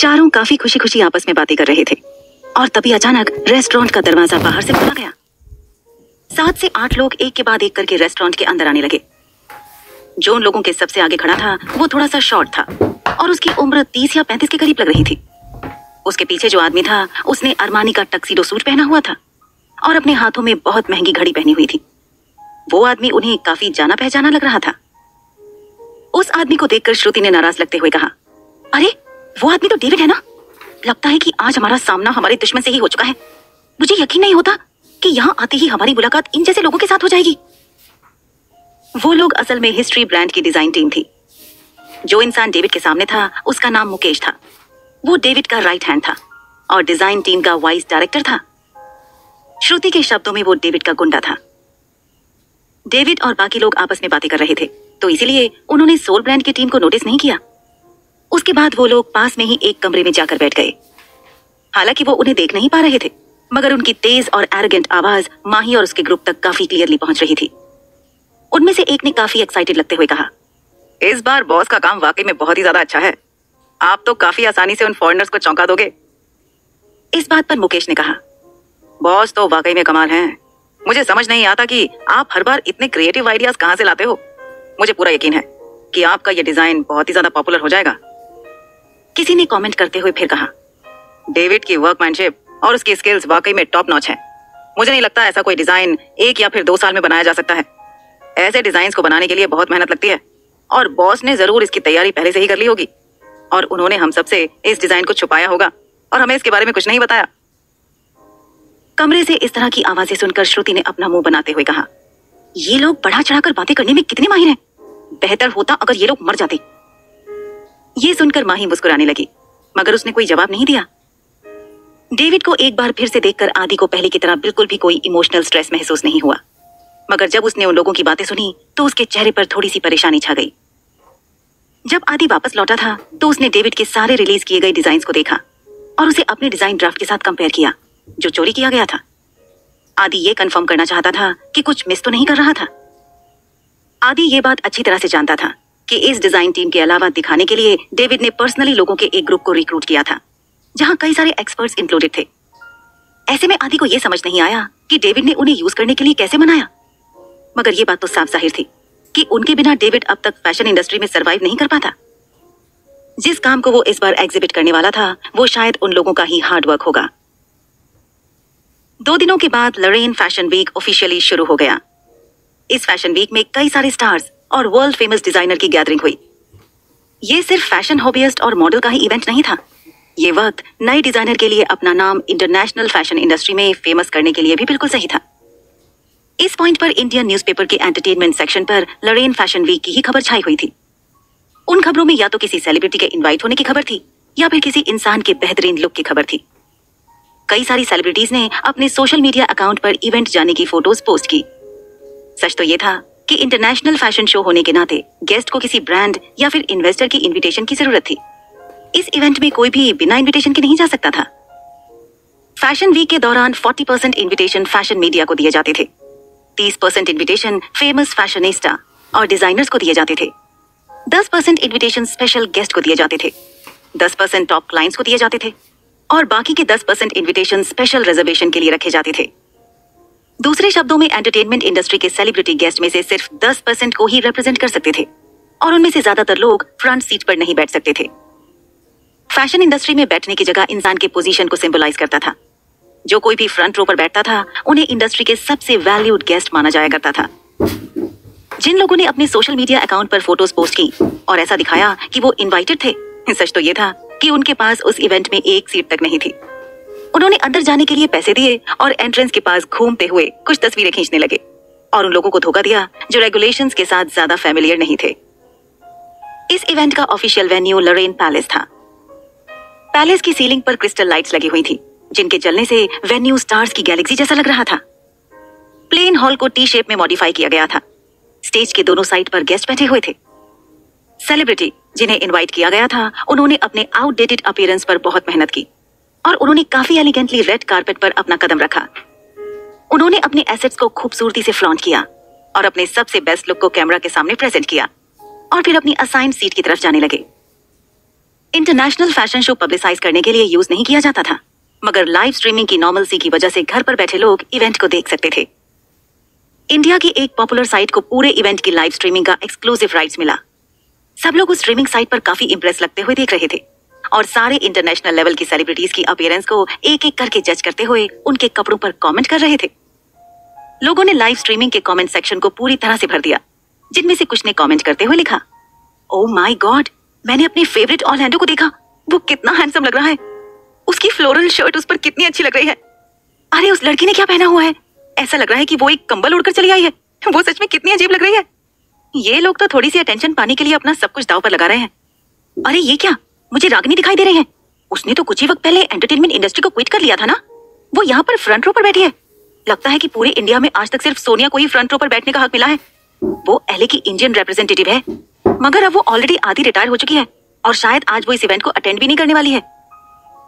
चारों काफ़ी खुशी खुशी आपस में बातें कर रहे थे। और तभी अचानक रेस्टोरेंट का दरवाज़ा बाहर से खुला गया। सात से आठ लोग एक के बाद एक करके रेस्टोरेंट के अंदर आने लगे। जो उन लोगों के सबसे आगे खड़ा था, वो थोड़ा सा शॉर्ट था और उसकी उम्र तीस या पैंतीस के करीब लग रही थी। उसके पीछे जो आदमी था, उसने अरमानी का टक्सीडो सूट पहना हुआ था और अपने हाथों में बहुत महँगी घड़ी पहनी हुई थी। वो आदमी उन्हें काफ़ी जाना पहचाना लग रहा था। उस आदमी को देखकर श्रुति ने नाराज़ लगते हुए कहा, अरे वो आदमी तो डेविड है ना? लगता है कि आज हमारा सामना हमारे दुश्मन से ही हो चुका है। मुझे यकीन नहीं होता कि यहाँ आते ही हमारी मुलाकात इन जैसे लोगों के साथ हो जाएगी। वो लोग असल में हिस्ट्री ब्रांड की डिज़ाइन टीम थी। जो इंसान डेविड के सामने था, उसका नाम मुकेश था। वो डेविड का राइट हैंड था और डिज़ाइन टीम का वाइस डायरेक्टर था। श्रुति के शब्दों में वो डेविड का गुंडा था। डेविड और बाकी लोग आपस में बातें कर रहे थे तो इसीलिए उन्होंने सोल ब्रांड की टीम को नोटिस नहीं किया। उसके बाद वो लोग पास में ही एक कमरे में जाकर बैठ गए। हालाँकि वो उन्हें देख नहीं पा रहे थे, मगर उनकी तेज और एरोगेंट आवाज़ माही और उसके ग्रुप तक काफ़ी क्लियरली पहुँच रही थी। उनमें से एक ने काफ़ी एक्साइटेड लगते हुए कहा, इस बार बॉस का काम वाकई में बहुत ही ज़्यादा अच्छा है। आप तो काफ़ी आसानी से उन फॉरनर्स को चौंका दोगे। इस बात पर मुकेश ने कहा बॉस तो वाकई में कमाल हैं। मुझे समझ नहीं आता कि आप हर बार इतने क्रिएटिव आइडियाज़ कहाँ से लाते हो। मुझे पूरा यकीन है कि आपका ये डिज़ाइन बहुत ही ज़्यादा पॉपुलर हो जाएगा। किसी ने कमेंट करते हुए फिर कहा, डेविड की वर्कमैनशिप और उसकी स्किल्स वाकई में टॉप नॉच है। मुझे नहीं लगता ऐसा कोई डिज़ाइन एक या फिर दो साल में बनाया जा सकता है। ऐसे डिज़ाइन को बनाने के लिए बहुत मेहनत लगती है और बॉस ने ज़रूर इसकी तैयारी पहले से ही कर ली होगी। और उन्होंने हम सबसे इस डिज़ाइन को छुपाया होगा और हमें इसके बारे में कुछ नहीं बताया। कमरे से इस तरह की आवाज़ें सुनकर श्रुति ने अपना मुँह बनाते हुए कहा, ये लोग बढ़ा चढ़ाकर बातें करने में कितने माहिर हैं। बेहतर होता अगर ये लोग मर जाते। ये सुनकर माही मुस्कुराने लगी, मगर उसने कोई जवाब नहीं दिया। डेविड को एक बार फिर से देखकर आदि को पहले की तरह बिल्कुल भी कोई इमोशनल स्ट्रेस महसूस नहीं हुआ। मगर जब उसने उन लोगों की बातें सुनी तो उसके चेहरे पर थोड़ी सी परेशानी छा गई। जब आदि वापस लौटा था तो उसने डेविड के सारे रिलीज़ किए गए डिज़ाइन को देखा और उसे अपने डिज़ाइन ड्राफ्ट के साथ कंपेयर किया, जो चोरी किया गया था। आदि ये कंफर्म करना चाहता था कि कुछ मिस तो नहीं कर रहा था। आदि ये बात अच्छी तरह से जानता था कि इस डिज़ाइन टीम के अलावा दिखाने के लिए डेविड ने पर्सनली लोगों के एक ग्रुप को रिक्रूट किया था, जहाँ कई सारे एक्सपर्ट्स इंक्लूडेड थे। ऐसे में आदि को यह समझ नहीं आया कि डेविड ने उन्हें यूज़ करने के लिए कैसे मनाया। मगर ये बात तो साफ़ ज़ाहिर थी कि उनके बिना डेविड अब तक फ़ैशन इंडस्ट्री में सरवाइव नहीं कर पाता। जिस काम को वो इस बार एग्जिबिट करने वाला था, वो शायद उन लोगों का ही हार्डवर्क होगा। दो दिनों के बाद लरेन फ़ैशन वीक ऑफिशियली शुरू हो गया। इस फ़ैशन वीक में कई सारे स्टार्स और वर्ल्ड फ़ेमस डिज़ाइनर की गैदरिंग हुई। ये सिर्फ़ फ़ैशन हॉबियस्ट और मॉडल का ही इवेंट नहीं था। ये वक्त नए डिज़ाइनर के लिए अपना नाम इंटरनेशनल फ़ैशन इंडस्ट्री में फ़ेमस करने के लिए भी बिल्कुल सही था। इस पॉइंट पर इंडियन न्यूज़पेपर के एंटरटेनमेंट सेक्शन पर लरेन फ़ैशन वीक की ही खबर छाई हुई थी। उन खबरों में या तो किसी सेलिब्रिटी के इनवाइट होने की खबर थी, या फिर किसी इंसान के बेहतरीन लुक की खबर थी। कई सारी सेलिब्रिटीज ने अपने सोशल मीडिया अकाउंट पर इवेंट जाने की फ़ोटोज़ पोस्ट की। सच तो ये था कि इंटरनेशनल फ़ैशन शो होने के नाते गेस्ट को किसी ब्रांड या फिर इन्वेस्टर की इनविटेशन की ज़रूरत थी। इस इवेंट में कोई भी बिना इनविटेशन के नहीं जा सकता था। फ़ैशन वीक के दौरान 40 परसेंट इन्विटेशन फ़ैशन मीडिया को दिए जाते थे। 30 परसेंट इन्विटेशन फ़ेमस फैशनिस्टा और डिजाइनर्स को दिए जाते थे। 10 परसेंट इन्विटेशन स्पेशल गेस्ट को दिए जाते थे। 10 परसेंट टॉप क्लाइंट्स को दिए जाते थे। और बाकी के 10 परसेंट इन्विटेशन स्पेशल रिजर्वेशन के लिए रखे जाते थे। दूसरे शब्दों में एंटरटेनमेंट इंडस्ट्री के सेलिब्रिटी गेस्ट में से सिर्फ़ 10 परसेंट को ही रिप्रेजेंट कर सकते थे। और उनमें से ज़्यादातर लोग फ्रंट सीट पर नहीं बैठ सकते थे। फ़ैशन इंडस्ट्री में बैठने की जगह इंसान के पोजीशन को सिंबलाइज करता था। जो कोई भी फ्रंट रो पर बैठता था, उन्हें इंडस्ट्री के सबसे वैल्यूड गेस्ट माना जाया करता था। जिन लोगों ने अपने सोशल मीडिया अकाउंट पर फ़ोटोज़ पोस्ट की और ऐसा दिखाया कि वो इनवाइटेड थे, सच तो ये था कि उनके पास उस इवेंट में एक सीट तक नहीं थी। उन्होंने अंदर जाने के लिए पैसे दिए और एंट्रेंस के पास घूमते हुए कुछ तस्वीरें खींचने लगे और उन लोगों को धोखा दिया जो रेगुलेशंस के साथ ज़्यादा फेमिलियर नहीं थे। इस इवेंट का ऑफिशियल वेन्यू लरेन पैलेस था। पैलेस की सीलिंग पर क्रिस्टल लाइट्स लगी हुई थी, जिनके जलने से वेन्यू स्टार्स की गैलेक्सी जैसा लग रहा था। प्लेन हॉल को टी शेप में मॉडिफाई किया गया था। स्टेज के दोनों साइड पर गेस्ट बैठे हुए थे। सेलिब्रिटी जिन्हें इनवाइट किया गया था, उन्होंने अपने आउटडेटेड अपीयरेंस पर बहुत मेहनत की। और उन्होंने काफ़ी एलिगेंटली रेड कारपेट पर अपना कदम रखा। उन्होंने अपने एसेट्स को खूबसूरती से फ्लॉन्ट किया और अपने सबसे बेस्ट लुक को कैमरा के सामने प्रेजेंट किया और फिर अपनी असाइंड सीट की तरफ़ जाने लगे। इंटरनेशनल फ़ैशन शो पब्लिसाइज करने के लिए यूज़ नहीं किया जाता था, मगर लाइव स्ट्रीमिंग की नॉर्मलसी की वजह से घर पर बैठे लोग इवेंट को देख सकते थे। इंडिया की एक पॉपुलर साइट को पूरे इवेंट की लाइव स्ट्रीमिंग का एक्सक्लूसिव राइट्स मिला। सब लोग उस स्ट्रीमिंग साइट पर काफ़ी इंप्रेस लगते हुए देख रहे थे। और सारे इंटरनेशनल लेवल की सेलिब्रिटीज की अपियरेंस को एक एक करके जज करते हुए उनके कपड़ों पर कमेंट कर रहे थे। लोगों ने लाइव स्ट्रीमिंग के कमेंट सेक्शन को पूरी तरह से भर दिया, जिनमें से कुछ ने कमेंट करते हुए लिखा ओ माई गॉड मैंने अपनी फेवरेट ऑलैंडो को देखा। वो कितना हैंडसम लग रहा है। उसकी फ्लोरल शर्ट उस पर कितनी अच्छी लग रही है। अरे, उस लड़की ने क्या पहना हुआ है? ऐसा लग रहा है कि वो एक कंबल उड़कर चली आई है। वो सच में कितनी अजीब लग रही है। ये लोग तो थोड़ी सी अटेंशन पाने के लिए अपना सब कुछ दाव पर लगा रहे हैं। अरे, ये क्या? मुझे रागनी दिखाई दे रही है। उसने तो कुछ ही वक्त पहले एंटरटेनमेंट इंडस्ट्री को क्विट कर लिया था ना? वो यहाँ पर फ्रंट रो पर बैठी है। लगता है कि पूरे इंडिया में आज तक सिर्फ़ सोनिया को ही फ्रंट रो पर बैठने का हक मिला है। वो एले की इंडियन रिप्रेजेंटेटिव है। मगर अब वो ऑलरेडी आधी रिटायर हो चुकी है और शायद आज वो इस इवेंट को अटेंड भी नहीं करने वाली है।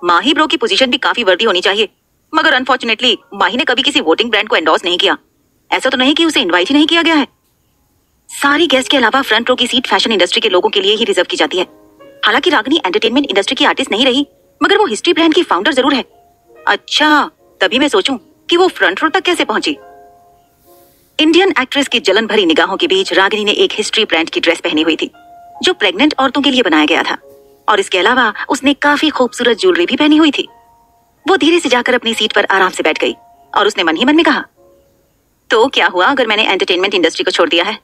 माही ब्रो की पोजीशन भी काफ़ी वर्दी होनी चाहिए। मगर अनफॉर्चुनेटली माही ने कभी किसी वोटिंग ब्रांड को एंडोर्स नहीं किया। ऐसा तो नहीं कि उसे इनवाइट ही नहीं किया गया है। सारी गेस्ट के अलावा फ्रंट रो की सीट फ़ैशन इंडस्ट्री के लोगों के लिए ही रिज़र्व की जाती है। हालाँकि रागनी एंटरटेनमेंट इंडस्ट्री की आर्टिस्ट नहीं रही, मगर वो हिस्ट्री ब्रांड की फाउंडर ज़रूर है। अच्छा तभी मैं सोचूं कि वो फ्रंट रो तक कैसे पहुँची। इंडियन एक्ट्रेस की जलन भरी निगाहों के बीच रागिनी ने एक हिस्ट्री ब्रांड की ड्रेस पहनी हुई थी, जो प्रेग्नेंट औरतों के लिए बनाया गया था। और इसके अलावा उसने काफ़ी खूबसूरत ज्वेलरी भी पहनी हुई थी। वो धीरे से जाकर अपनी सीट पर आराम से बैठ गई और उसने मन ही मन में कहा तो क्या हुआ अगर मैंने एंटरटेनमेंट इंडस्ट्री को छोड़ दिया है?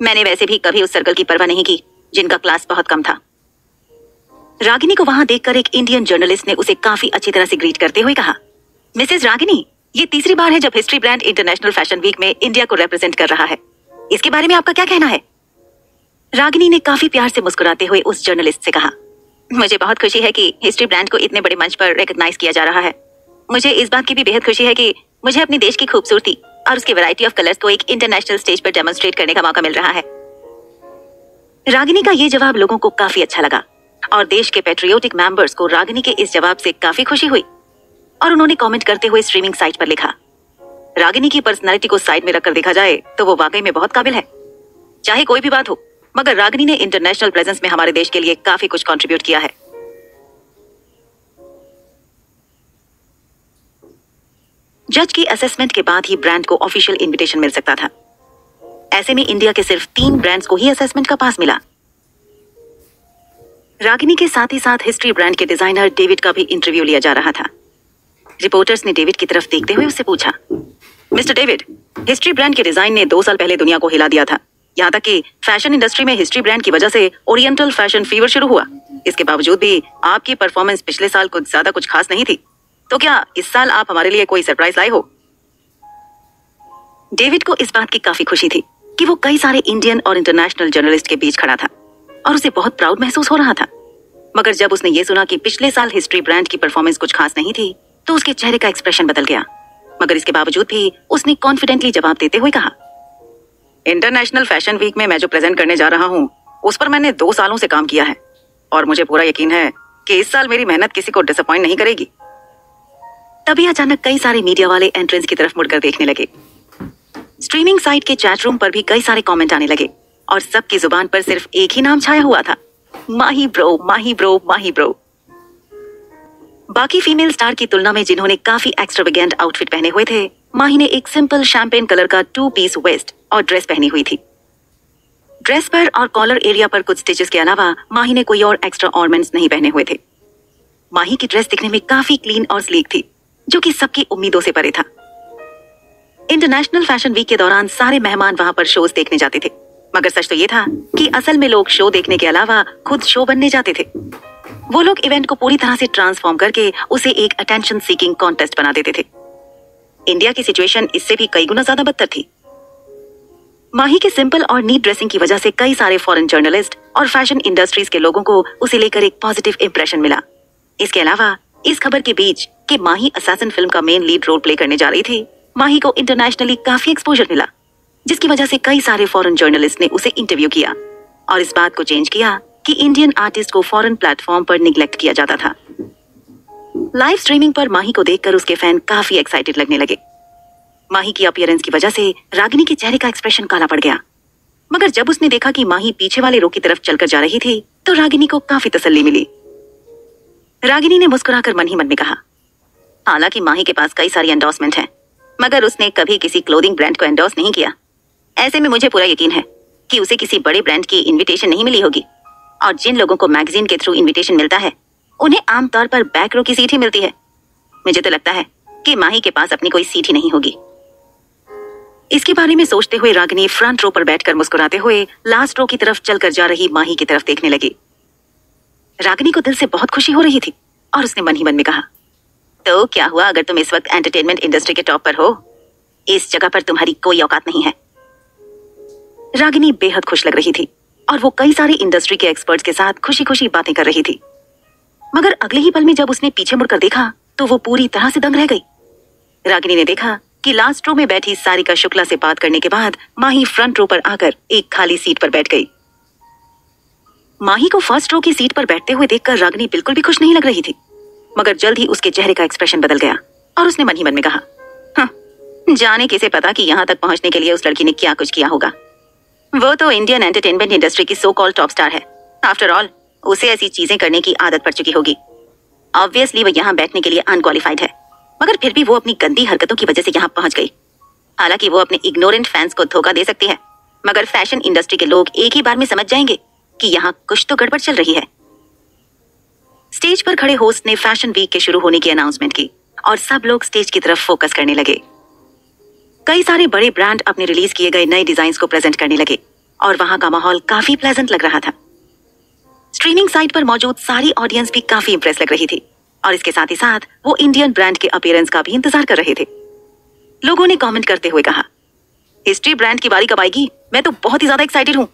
मैंने वैसे भी कभी उस सर्कल की परवाह नहीं की, जिनका क्लास बहुत कम था। रागिनी को वहाँ देखकर एक इंडियन जर्नलिस्ट ने उसे काफ़ी अच्छी तरह से ग्रीट करते हुए कहा। मिसेज रागिनी, ये तीसरी बार है जब history brand international fashion week में इंडिया को रिप्रेजेंट कर रहा है। इसके बारे में आपका क्या कहना है? रागिनी ने काफ़ी प्यार से मुस्कुराते हुए उस जर्नलिस्ट से कहा, मुझे बहुत खुशी है कि हिस्ट्री ब्रांड को इतने बड़े मंच पर रिकॉग्नाइज किया जा रहा है। मुझे इस बात की भी बेहद खुशी है कि मुझे अपने देश की खूबसूरती और उसकी वैरायटी ऑफ़ कलर्स को एक इंटरनेशनल स्टेज पर डेमोन्स्ट्रेट करने का मौका मिल रहा है। रागिनी का ये जवाब लोगों को काफ़ी अच्छा लगा। और देश के पेट्रियोटिक मेंबर्स को रागिनी के इस जवाब से काफ़ी खुशी हुई। और उन्होंने कमेंट करते हुए स्ट्रीमिंग साइट पर लिखा, रागिनी की पर्सनालिटी को साइड में रखकर देखा जाए तो वो वाकई में बहुत काबिल है। चाहे कोई भी बात हो, मगर रागिनी ने इंटरनेशनल प्रेजेंस में हमारे देश के लिए काफ़ी कुछ कंट्रीब्यूट किया है। जज की असेसमेंट के बाद ही ब्रांड को ऑफिशियल इनविटेशन मिल सकता था। ऐसे में इंडिया के सिर्फ़ तीन ब्रांड्स को ही असेसमेंट का पास मिला। रागिनी के साथ ही साथ हिस्ट्री ब्रांड के डिज़ाइनर डेविड का भी इंटरव्यू लिया जा रहा था। रिपोर्टर्स ने डेविड की तरफ़ देखते हुए उससे पूछा, मिस्टर डेविड हिस्ट्री ब्रांड के डिज़ाइन ने दो साल पहले दुनिया को हिला दिया था। यहाँ तक कि फ़ैशन इंडस्ट्री में हिस्ट्री ब्रांड की वजह से ओरिएंटल फ़ैशन फीवर शुरू हुआ। इसके बावजूद भी आपकी परफॉर्मेंस पिछले साल कुछ ज़्यादा कुछ खास नहीं थी। तो क्या इस साल आप हमारे लिए कोई सरप्राइज़ लाए हो? डेविड को इस बात की काफ़ी खुशी थी कि वो कई सारे इंडियन और इंटरनेशनल जर्नलिस्ट के बीच खड़ा था। और उसे बहुत प्राउड महसूस हो रहा था। मगर जब उसने ये सुना कि पिछले साल हिस्ट्री ब्रांड की परफॉर्मेंस कुछ खास नहीं थी तो उसके चेहरे का एक्सप्रेशन बदल गया। मगर इसके बावजूद भी उसने कॉन्फिडेंटली जवाब देते हुए कहा इंटरनेशनल फ़ैशन वीक में मैं जो प्रेजेंट करने जा रहा हूँ, उस पर मैंने दो सालों से काम किया है। और मुझे पूरा यकीन है कि इस साल मेरी मेहनत किसी को डिसअपॉइंट नहीं करेगी. तभी अचानक कई सारे मीडिया वाले एंट्रेंस की तरफ़ मुड़कर देखने लगे। स्ट्रीमिंग साइट के चैट रूम पर भी कई सारे कमेंट आने लगे। और सबकी ज़ुबान पर सिर्फ़ एक ही नाम छाया हुआ था। Mahi bro Mahi bro Mahi bro. बाकी फीमेल स्टार की तुलना में जिन्होंने काफ़ी एक्स्ट्रावेगेंट आउटफिट पहने हुए थे, माही ने एक सिंपल शैंपेन कलर का टू पीस वेस्ट और ड्रेस पहनी हुई थी। ड्रेस पर और कॉलर एरिया पर कुछ स्टिचेस के अलावा माही ने कोई और एक्स्ट्रा ऑर्नामेंट्स नहीं पहने हुए थे। माही की ड्रेस दिखने में काफ़ी क्लीन और स्लीक थी, जो कि सबकी उम्मीदों से परे था। इंटरनेशनल फ़ैशन वीक के दौरान सारे मेहमान वहाँ पर शोज़ देखने जाते थे। मगर सच तो ये था कि असल में लोग शो देखने के अलावा खुद शो बनने जाते थे। वो लोग इवेंट को पूरी तरह से ट्रांसफॉर्म करके उसे एक अटेंशन सीकिंग कॉन्टेस्ट बना देते थे। इंडिया की सिचुएशन इससे भी कई गुना ज़्यादा बदतर थी। माही के सिंपल और नीट ड्रेसिंग की वजह से कई सारे फॉरेन जर्नलिस्ट और फ़ैशन इंडस्ट्रीज़ के लोगों को उसे लेकर एक पॉजिटिव इंप्रेशन मिला। इसके अलावा, इस खबर के बीच कि माही असासन फ़िल्म का मेन लीड रोल प्ले करने जा रही थी, माही को इंटरनेशनली काफ़ी एक्सपोजर मिला। जिसकी वजह से कई सारे फॉरेन जर्नलिस्ट ने उसे इंटरव्यू किया और इस बात को चेंज किया कि इंडियन आर्टिस्ट को फॉरेन प्लेटफॉर्म पर निग्लेक्ट किया जाता था। लाइव स्ट्रीमिंग पर माही को देखकर उसके फ़ैन काफ़ी एक्साइटेड लगने लगे। माही की अपियरेंस की वजह से रागिनी के चेहरे का एक्सप्रेशन काला पड़ गया। मगर जब उसने देखा कि माही पीछे वाले रो की तरफ़ चलकर जा रही थी तो रागिनी को काफ़ी तसल्ली मिली। रागिनी ने मुस्कुराकर मन ही मन में कहा, हालाँकि माही के पास कई सारी एंडोर्समेंट हैं, मगर उसने कभी किसी क्लोथिंग ब्रांड को एंडोर्स नहीं किया। ऐसे में मुझे पूरा यकीन है कि उसे किसी बड़े ब्रांड की इनविटेशन नहीं मिली होगी। और जिन लोगों को मैगजीन के थ्रू इनविटेशन मिलता है, उन्हें आमतौर पर बैक रो की सीट ही मिलती है। मुझे तो लगता है कि माही के पास अपनी कोई सीट ही नहीं होगी। इसके बारे में सोचते हुए रागिनी फ्रंट रो पर बैठकर मुस्कुराते हुए लास्ट रो की तरफ़ चलकर जा रही माही की तरफ़ देखने लगी। रागिनी को दिल से बहुत खुशी हो रही थी और उसने मन ही मन में कहा तो क्या हुआ अगर तुम इस वक्त एंटरटेनमेंट इंडस्ट्री के टॉप पर हो? इस जगह पर तुम्हारी कोई औकात नहीं है। रागिनी बेहद खुश लग रही थी और वो कई सारे इंडस्ट्री के एक्सपर्ट्स के साथ खुशी खुशी बातें कर रही थी। मगर अगले ही पल में जब उसने पीछे मुड़कर देखा तो वो पूरी तरह से दंग रह गई। रागिनी ने देखा कि लास्ट रो में बैठी सारिका शुक्ला से बात करने के बाद माही फ्रंट रो पर आकर एक खाली सीट पर बैठ गई। माही को फ़र्स्ट रो की सीट पर बैठते हुए देखकर रागिनी बिल्कुल भी खुश नहीं लग रही थी। मगर जल्द ही उसके चेहरे का एक्सप्रेशन बदल गया और उसने मन ही मन में कहा हाँ, जाने किसे पता कि यहाँ तक पहुँचने के लिए उस लड़की ने क्या कुछ किया होगा? वो तो इंडियन एंटरटेनमेंट इंडस्ट्री की सो कॉल टॉप स्टार है। आफ्टर ऑल उसे ऐसी चीज़ें करने की आदत पड़ चुकी होगी। ऑब्वियसली वो यहाँ बैठने के लिए अनक्वालिफाइड है। मगर फिर भी वो अपनी गंदी हरकतों की वजह से यहाँ पहुँच गई। हालाँकि वो अपने इग्नोरेंट फैंस को धोखा दे सकती है। मगर फ़ैशन इंडस्ट्री के लोग एक ही बार में समझ जाएँगे कि यहाँ कुछ तो गड़बड़ चल रही है। स्टेज पर खड़े होस्ट ने फ़ैशन वीक के शुरू होने की अनाउंसमेंट की और सब लोग स्टेज की तरफ़ फोकस करने लगे। कई सारे बड़े ब्रांड अपने रिलीज़ किए गए नए डिज़ाइन को प्रेजेंट करने लगे और वहाँ का माहौल काफ़ी प्लेजेंट लग रहा था। स्ट्रीमिंग साइट पर मौजूद सारी ऑडियंस भी काफ़ी इंप्रेस लग रही थी और इसके साथ ही साथ वो इंडियन ब्रांड के अपीयरेंस का भी इंतज़ार कर रहे थे। लोगों ने कमेंट करते हुए कहा हिस्ट्री ब्रांड की बारी कब आएगी? मैं तो बहुत ही ज़्यादा एक्साइटेड हूँ।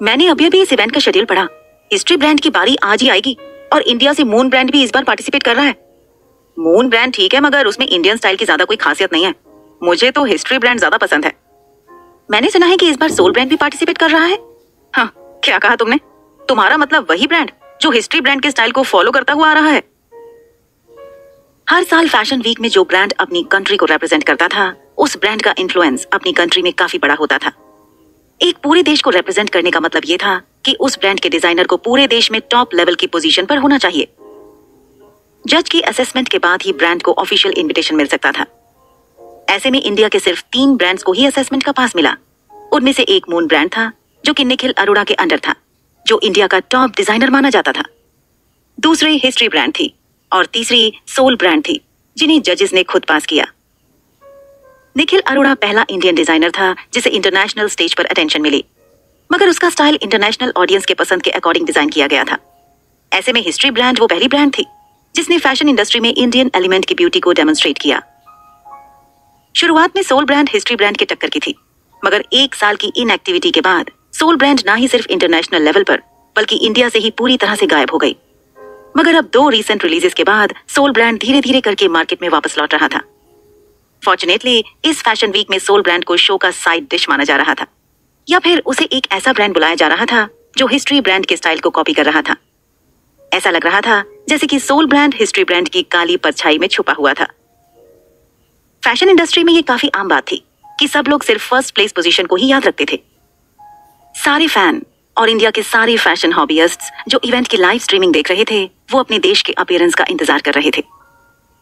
मैंने अभी अभी इस इवेंट का शेड्यूल पढ़ा। हिस्ट्री ब्रांड की बारी आज ही आएगी और इंडिया से मून ब्रांड भी इस बार पार्टिसिपेट कर रहा है। मून ब्रांड ठीक है, मगर उसमें इंडियन स्टाइल की ज़्यादा कोई खासियत नहीं है। मुझे तो हिस्ट्री ब्रांड ज़्यादा पसंद है। मैंने सुना है कि इस बार सोल ब्रांड भी पार्टिसिपेट कर रहा है। हाँ क्या कहा तुमने? तुम्हारा मतलब वही ब्रांड जो हिस्ट्री ब्रांड के स्टाइल को फॉलो करता हुआ आ रहा है। हर साल फ़ैशन वीक में जो ब्रांड अपनी कंट्री को रिप्रेजेंट करता था, उस ब्रांड का इन्फ्लुएंस अपनी कंट्री में काफ़ी बड़ा होता था। एक पूरे देश को रिप्रेजेंट करने का मतलब ये था कि उस ब्रांड के डिज़ाइनर को पूरे देश में टॉप लेवल की पोजीशन पर होना चाहिए। जज की असेसमेंट के बाद ही ब्रांड को ऑफिशियल इनविटेशन मिल सकता था। ऐसे में इंडिया के सिर्फ़ तीन ब्रांड्स को ही असेसमेंट का पास मिला। उनमें से एक मून ब्रांड था, जो कि निखिल अरोड़ा के अंडर था, जो इंडिया का टॉप डिज़ाइनर माना जाता था। दूसरी हिस्ट्री ब्रांड थी और तीसरी सोल ब्रांड थी, जिन्हें जजेस ने खुद पास किया। निखिल अरोड़ा पहला इंडियन डिज़ाइनर था, जिसे इंटरनेशनल स्टेज पर अटेंशन मिली। मगर उसका स्टाइल इंटरनेशनल ऑडियंस के पसंद के अकॉर्डिंग डिज़ाइन किया गया था। ऐसे में हिस्ट्री ब्रांड वो पहली ब्रांड थी, जिसने फ़ैशन इंडस्ट्री में इंडियन एलिमेंट की ब्यूटी को डेमोन्स्ट्रेट किया। शुरुआत में सोल ब्रांड हिस्ट्री ब्रांड के टक्कर की थी, मगर एक साल की इन एक्टिविटी के बाद सोल ब्रांड ना ही सिर्फ़ इंटरनेशनल लेवल पर, बल्कि इंडिया से ही पूरी तरह से गायब हो गई। मगर अब दो रिसेंट रिलीजेस के बाद सोल ब्रांड धीरे धीरे करके मार्केट में वापस लौट रहा था। फॉर्चुनेटली इस फ़ैशन वीक में सोल ब्रांड को शो का साइड डिश माना जा रहा था, या फिर उसे एक ऐसा ब्रांड बुलाया जा रहा था जो हिस्ट्री ब्रांड के स्टाइल को कॉपी कर रहा था। ऐसा लग रहा था जैसे कि सोल ब्रांड हिस्ट्री ब्रांड की काली परछाई में छुपा हुआ था। फ़ैशन इंडस्ट्री में ये काफ़ी आम बात थी कि सब लोग सिर्फ़ फ़र्स्ट प्लेस पोजीशन को ही याद रखते थे। सारे फ़ैन और इंडिया के सारे फ़ैशन हॉबियस्ट जो इवेंट की लाइव स्ट्रीमिंग देख रहे थे, वो अपने देश के अपियरेंस का इंतज़ार कर रहे थे।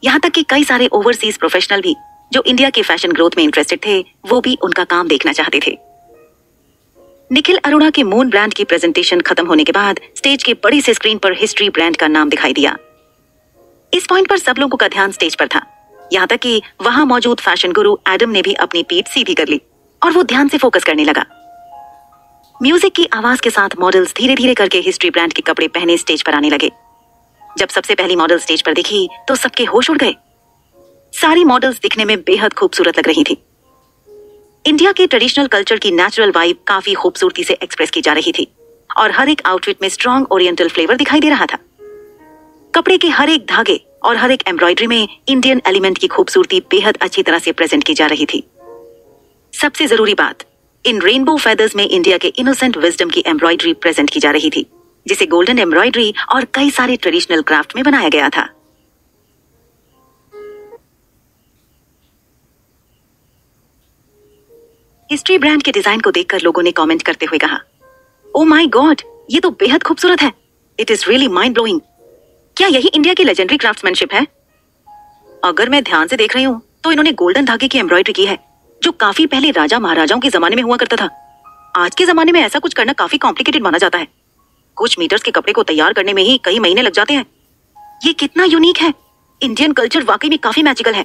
यहाँ तक कि कई सारे ओवरसीज प्रोफेशनल भी जो इंडिया के फ़ैशन ग्रोथ में इंटरेस्टेड थे, वो भी उनका काम देखना चाहते थे। निखिल अरोड़ा के मून ब्रांड की प्रेजेंटेशन खत्म होने के बाद स्टेज के बड़ी से स्क्रीन पर हिस्ट्री ब्रांड का नाम दिखाई दिया। इस पॉइंट पर सब लोगों का ध्यान स्टेज पर था। यहाँ तक कि वहाँ मौजूद फ़ैशन गुरु एडम ने भी अपनी पीठ सीधी कर ली और वो ध्यान से फोकस करने लगा। म्यूज़िक की आवाज़ के साथ मॉडल्स धीरे धीरे करके हिस्ट्री ब्रांड के कपड़े पहने स्टेज पर आने लगे। जब सबसे पहली मॉडल स्टेज पर दिखी तो सबके होश उड़ गए। सारी मॉडल्स दिखने में बेहद खूबसूरत लग रही थी। इंडिया के ट्रेडिशनल कल्चर की नेचुरल वाइब काफ़ी खूबसूरती से एक्सप्रेस की जा रही थी और हर एक आउटफिट में स्ट्रॉन्ग ओरिएंटल फ्लेवर दिखाई दे रहा था। कपड़े के हर एक धागे और हर एक एम्ब्रॉयडरी में इंडियन एलिमेंट की खूबसूरती बेहद अच्छी तरह से प्रेजेंट की जा रही थी। सबसे ज़रूरी बात, इन रेनबो फेदर्स में इंडिया के इनोसेंट विजडम की एम्ब्रॉयडरी प्रेजेंट की जा रही थी, जिसे गोल्डन एम्ब्रॉयडरी और कई सारे ट्रेडिशनल क्राफ्ट में बनाया गया था। हिस्ट्री ब्रांड के डिज़ाइन को देखकर लोगों ने कमेंट करते हुए कहा ओ माई गॉड ये तो बेहद खूबसूरत है। It is really mind blowing क्या यही इंडिया की लेजेंडरी क्राफ्ट्समैनशिप है? अगर मैं ध्यान से देख रही हूँ तो इन्होंने गोल्डन धागे की एम्ब्रॉयडरी की है, जो काफ़ी पहले राजा महाराजाओं के जमाने में हुआ करता था। आज के जमाने में ऐसा कुछ करना काफ़ी कॉम्प्लिकेटेड माना जाता है। कुछ मीटर्स के कपड़े को तैयार करने में ही कई महीने लग जाते हैं। ये कितना यूनिक है! इंडियन कल्चर वाकई में काफ़ी मैजिकल है।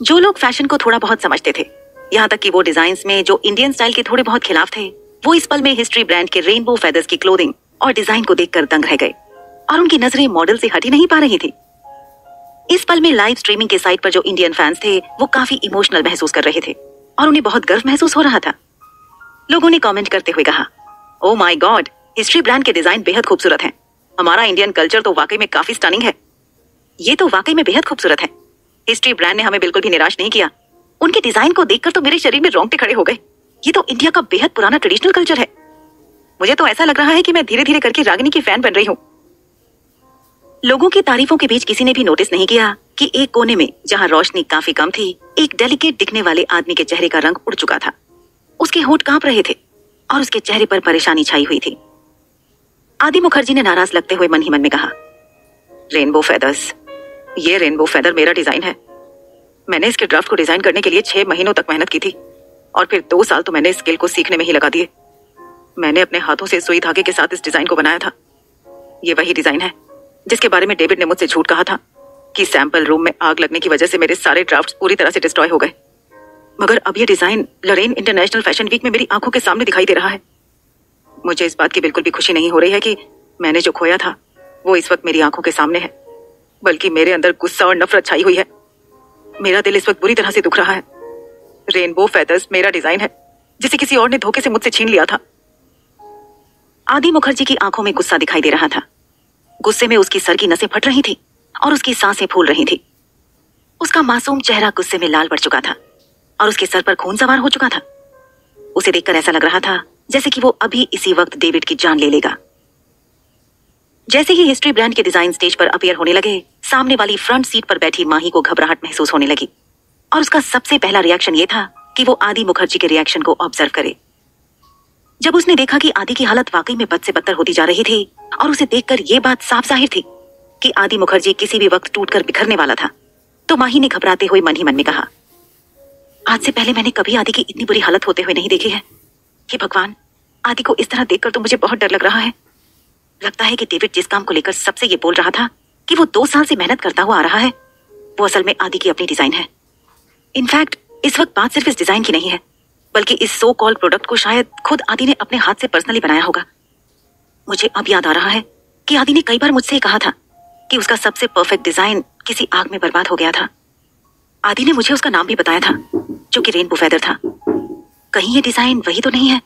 जो लोग फ़ैशन को थोड़ा बहुत समझते थे, यहाँ तक कि वो डिज़ाइन में जो इंडियन स्टाइल के थोड़े बहुत खिलाफ थे, वो इस पल में हिस्ट्री ब्रांड के रेनबो फेदर्स की क्लोथिंग और डिज़ाइन को देखकर दंग रह गए। और उनकी नज़रें मॉडल से हटी नहीं पा रही थी। इस पल में लाइव स्ट्रीमिंग के साइट पर जो इंडियन फैंस थे, वो काफ़ी इमोशनल महसूस कर रहे थे और उन्हें बहुत गर्व महसूस हो रहा था। लोगों ने कमेंट करते हुए कहा oh my god history brand के डिज़ाइन बेहद खूबसूरत हैं। हमारा इंडियन कल्चर तो वाकई में काफ़ी स्टनिंग है। ये तो वाकई में बेहद खूबसूरत है। हिस्ट्री ब्रांड ने हमें बिल्कुल भी निराश नहीं किया। उनके डिज़ाइन को देखकर तो मेरे शरीर में रोंगटे खड़े हो गए। ये तो इंडिया का बेहद पुराना ट्रेडिशनल कल्चर है। मुझे तो ऐसा लग रहा है कि मैं धीरे धीरे करके रागिनी की फ़ैन बन रही हूँ। लोगों की तारीफों के बीच किसी ने भी नोटिस नहीं किया कि एक कोने में, जहाँ रोशनी काफ़ी कम थी, एक डेलिकेट दिखने वाले आदमी के चेहरे का रंग उड़ चुका था। उसके होठ काँप रहे थे और उसके चेहरे पर परेशानी छाई हुई थी। आदि मुखर्जी ने नाराज़ लगते हुए मन ही मन में कहा रेनबो फेदर्स ये रेनबो फेदर मेरा डिज़ाइन है। मैंने इसके ड्राफ्ट को डिज़ाइन करने के लिए छह महीनों तक मेहनत की थी और फिर दो साल तो मैंने स्किल को सीखने में ही लगा दिए। मैंने अपने हाथों से सुई धागे के साथ इस डिज़ाइन को बनाया था। ये वही डिज़ाइन है। जिसके बारे में डेविड ने मुझसे झूठ कहा था कि सैंपल रूम में आग लगने की वजह से मेरे सारे ड्राफ्ट पूरी तरह से डिस्ट्रॉय हो गए। मगर अब ये design Lauren international fashion week में मेरी आँखों के सामने दिखाई दे रहा है। मुझे इस बात की बिल्कुल भी खुशी नहीं हो रही है कि मैंने जो खोया था, वो इस वक्त मेरी आँखों के सामने है, बल्कि मेरे अंदर गुस्सा और नफरत छाई हुई है। मेरा दिल इस वक्त बुरी तरह से दुख रहा है। रेनबो फेदर्स मेरा डिज़ाइन है, जिसे किसी और ने धोखे से मुझसे छीन लिया था। आदि मुखर्जी की आँखों में गुस्सा दिखाई दे रहा था। गुस्से में उसकी सर की नसें फट रही थी और उसकी साँसें फूल रही थी। उसका मासूम चेहरा गुस्से में लाल पड़ चुका था और उसके सर पर खून सवार हो चुका था। उसे देखकर ऐसा लग रहा था जैसे कि वो अभी इसी वक्त डेविड की जान ले लेगा। जैसे ही हिस्ट्री ब्रांड के डिज़ाइन स्टेज पर अपियर होने लगे, सामने वाली फ्रंट सीट पर बैठी माही को घबराहट महसूस होने लगी। और उसका सबसे पहला रिएक्शन ये था कि वो आदि मुखर्जी के रिएक्शन को ऑब्ज़र्व करे। जब उसने देखा कि आदि की हालत वाकई में बद से बदतर होती जा रही थी और उसे देखकर ये बात साफ़ ज़ाहिर थी कि आदि मुखर्जी किसी भी वक्त टूटकर बिखरने वाला था तो माही ने घबराते हुए मन ही मन में कहा, आज से पहले मैंने कभी आदि की इतनी बुरी हालत होते हुए नहीं देखी है। हे भगवान, आदि को इस तरह देखकर तो मुझे बहुत डर लग रहा है। लगता है कि डेविड जिस काम को लेकर सबसे ये बोल रहा था कि वो दो साल से मेहनत करता हुआ आ रहा है, वो असल में आदि की अपनी डिज़ाइन है। इनफैक्ट, इस वक्त बात सिर्फ़ इस डिज़ाइन की नहीं है, बल्कि इस सो कॉल प्रोडक्ट को शायद खुद आदि ने अपने हाथ से पर्सनली बनाया होगा। मुझे अब याद आ रहा है कि आदि ने कई बार मुझसे कहा था कि उसका सबसे परफेक्ट डिज़ाइन किसी आग में बर्बाद हो गया था। आदि ने मुझे उसका नाम भी बताया था, जो कि रेनबो फेदर था। कहीं ये डिज़ाइन वही तो नहीं है?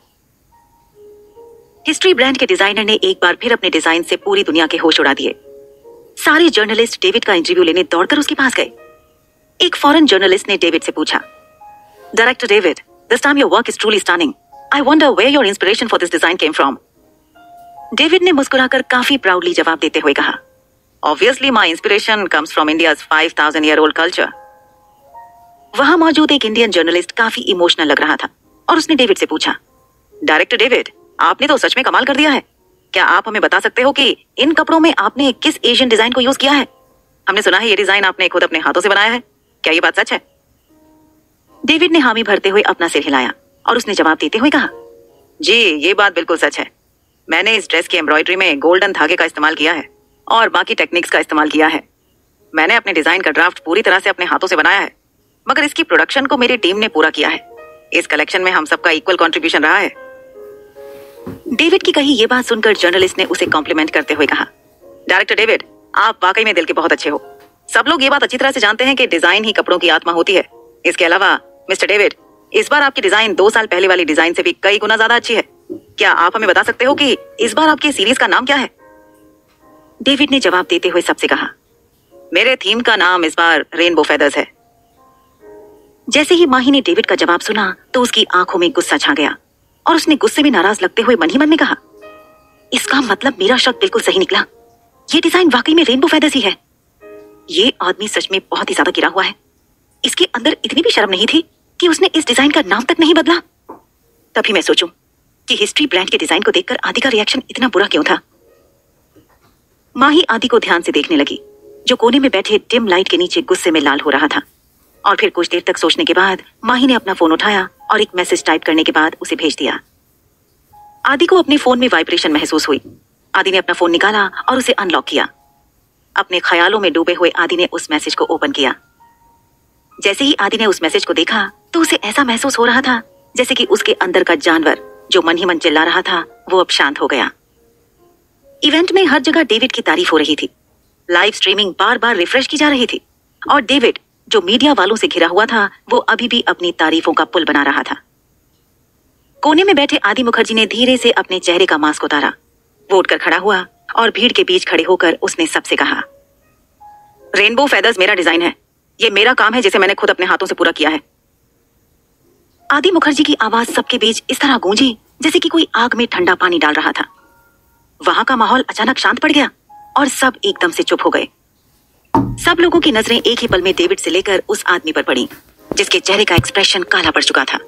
हिस्ट्री ब्रांड के डिज़ाइनर ने एक बार फिर अपने डिज़ाइन से पूरी दुनिया के होश उड़ा दिए। सारे जर्नलिस्ट डेविड का इंटरव्यू लेने दौड़कर उसके पास गए। एक फॉरेन जर्नलिस्ट ने डेविड से पूछा director David this time your work is truly stunning I wonder where your inspiration for this design came from David ने मुस्कुराकर काफ़ी प्राउडली जवाब देते हुए कहा obviously my inspiration comes from India five thousand year old culture वहाँ मौजूद एक इंडियन जर्नलिस्ट काफ़ी इमोशनल लग रहा था, और उसने डेविड से पूछा डायरेक्टर डेविड आपने तो सच में कमाल कर दिया है। क्या आप हमें बता सकते हो कि इन कपड़ों में आपने किस एशियन डिज़ाइन को यूज़ किया है? हमने सुना है ये डिज़ाइन आपने खुद अपने हाथों से बनाया है। क्या ये बात सच है? डेविड ने हामी भरते हुए अपना सिर हिलाया, और उसने जवाब देते हुए कहा, जी, ये बात बिल्कुल सच है। मैंने इस ड्रेस की एम्ब्रॉयडरी में गोल्डन धागे का इस्तेमाल किया है और बाकी टेक्निक्स का इस्तेमाल किया है। मैंने अपने डिज़ाइन का ड्राफ्ट पूरी तरह से अपने हाथों से बनाया है, मगर इसकी प्रोडक्शन को मेरी टीम ने पूरा किया है। इस कलेक्शन में हम सबका इक्वल कंट्रीब्यूशन रहा है। डेविड की कही ये बात सुनकर जर्नलिस्ट ने उसे कॉम्प्लीमेंट करते हुए कहा डायरेक्टर डेविड आप वाकई में दिल के बहुत अच्छे हो। सब लोग ये बात अच्छी तरह से जानते हैं कि डिज़ाइन ही कपड़ों की आत्मा होती है। इसके अलावा, मिस्टर डेविड इस बार आपकी डिज़ाइन दो साल पहले वाली डिज़ाइन से भी कई गुना ज़्यादा अच्छी है। क्या आप हमें बता सकते हो कि इस बार आपकी सीरीज़ का नाम क्या है? डेविड ने जवाब देते हुए सबसे कहा, मेरे थीम का नाम इस बार रेनबो फेदर्स है। जैसे ही माही ने डेविड का जवाब सुना तो उसकी आँखों में गुस्सा छा गया और उसने गुस्से में नाराज़ लगते हुए मन ही मन में कहा, इसका मतलब मेरा शक बिल्कुल सही निकला। ये डिज़ाइन वाकई में रेनबो फेदर्स ही है। ये आदमी सच में बहुत ही ज़्यादा गिरा हुआ है। इसके अंदर इतनी भी शर्म नहीं थी कि उसने इस डिज़ाइन का नाम तक नहीं बदला। तभी मैं सोचूं कि हिस्ट्री ब्रांड के डिज़ाइन को देखकर आदि का रिएक्शन इतना बुरा क्यों था? माही आदि को ध्यान से देखने लगी, जो कोने में बैठे डिम लाइट के नीचे गुस्से में लाल हो रहा था। और फिर कुछ देर तक सोचने के बाद माही ने अपना फ़ोन उठाया और एक मैसेज टाइप करने के बाद उसे भेज दिया। आदि को अपने फ़ोन में वाइब्रेशन महसूस हुई। आदि ने अपना फ़ोन निकाला और उसे अनलॉक किया। अपने ख्यालों में डूबे हुए आदि ने उस मैसेज को ओपन किया। जैसे ही आदि ने उस मैसेज को देखा तो उसे ऐसा महसूस हो रहा था, जैसे कि उसके अंदर का जानवर जो मन ही मन चिल्ला रहा था, वो अब शांत हो गया। इवेंट में हर जगह डेविड की तारीफ़ हो रही थी। लाइव स्ट्रीमिंग बार बार रिफ्रेश की जा रही थी। और डेविड जो मीडिया वालों से घिरा हुआ था, वो अभी भी अपनी तारीफों का पुल बना रहा था। कोने में बैठे आदि मुखर्जी ने धीरे से अपने चेहरे का मास्क उतारा। वो उठकर खड़ा हुआ और भीड़ के बीच खड़े होकर उसने सबसे कहा रेनबो फेदर्स मेरा डिज़ाइन है। ये मेरा काम है जिसे मैंने खुद अपने हाथों से पूरा किया है। आदि मुखर्जी की आवाज़ सबके बीच इस तरह गूंजी, जैसे कि कोई आग में ठंडा पानी डाल रहा था। वहाँ का माहौल अचानक शांत पड़ गया और सब एकदम से चुप हो गए। सब लोगों की नज़रें एक ही पल में डेविड से लेकर उस आदमी पर पड़ी, जिसके चेहरे का एक्सप्रेशन काला पड़ चुका था।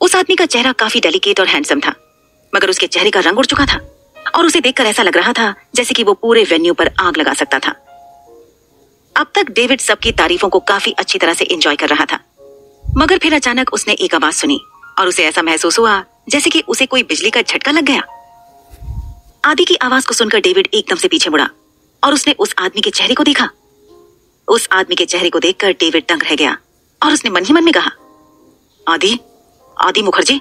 उस आदमी का चेहरा काफ़ी डेलिकेट और हैंडसम था, मगर उसके चेहरे का रंग उड़ चुका था और उसे देखकर ऐसा लग रहा था जैसे कि वो पूरे वेन्यू पर आग लगा सकता था। अब तक डेविड सबकी तारीफों को काफ़ी अच्छी तरह से एंजॉय कर रहा था। मगर फिर अचानक उसने एक आवाज़ सुनी और उसे ऐसा महसूस हुआ जैसे कि उसे कोई बिजली का झटका लग गया। आदि की आवाज़ को सुनकर डेविड एकदम से पीछे मुड़ा और उसने उस आदमी के चेहरे को देखा। उस आदमी के चेहरे को देखकर डेविड दंग रह गया और उसने मन ही मन में कहा, आदि आदि मुखर्जी,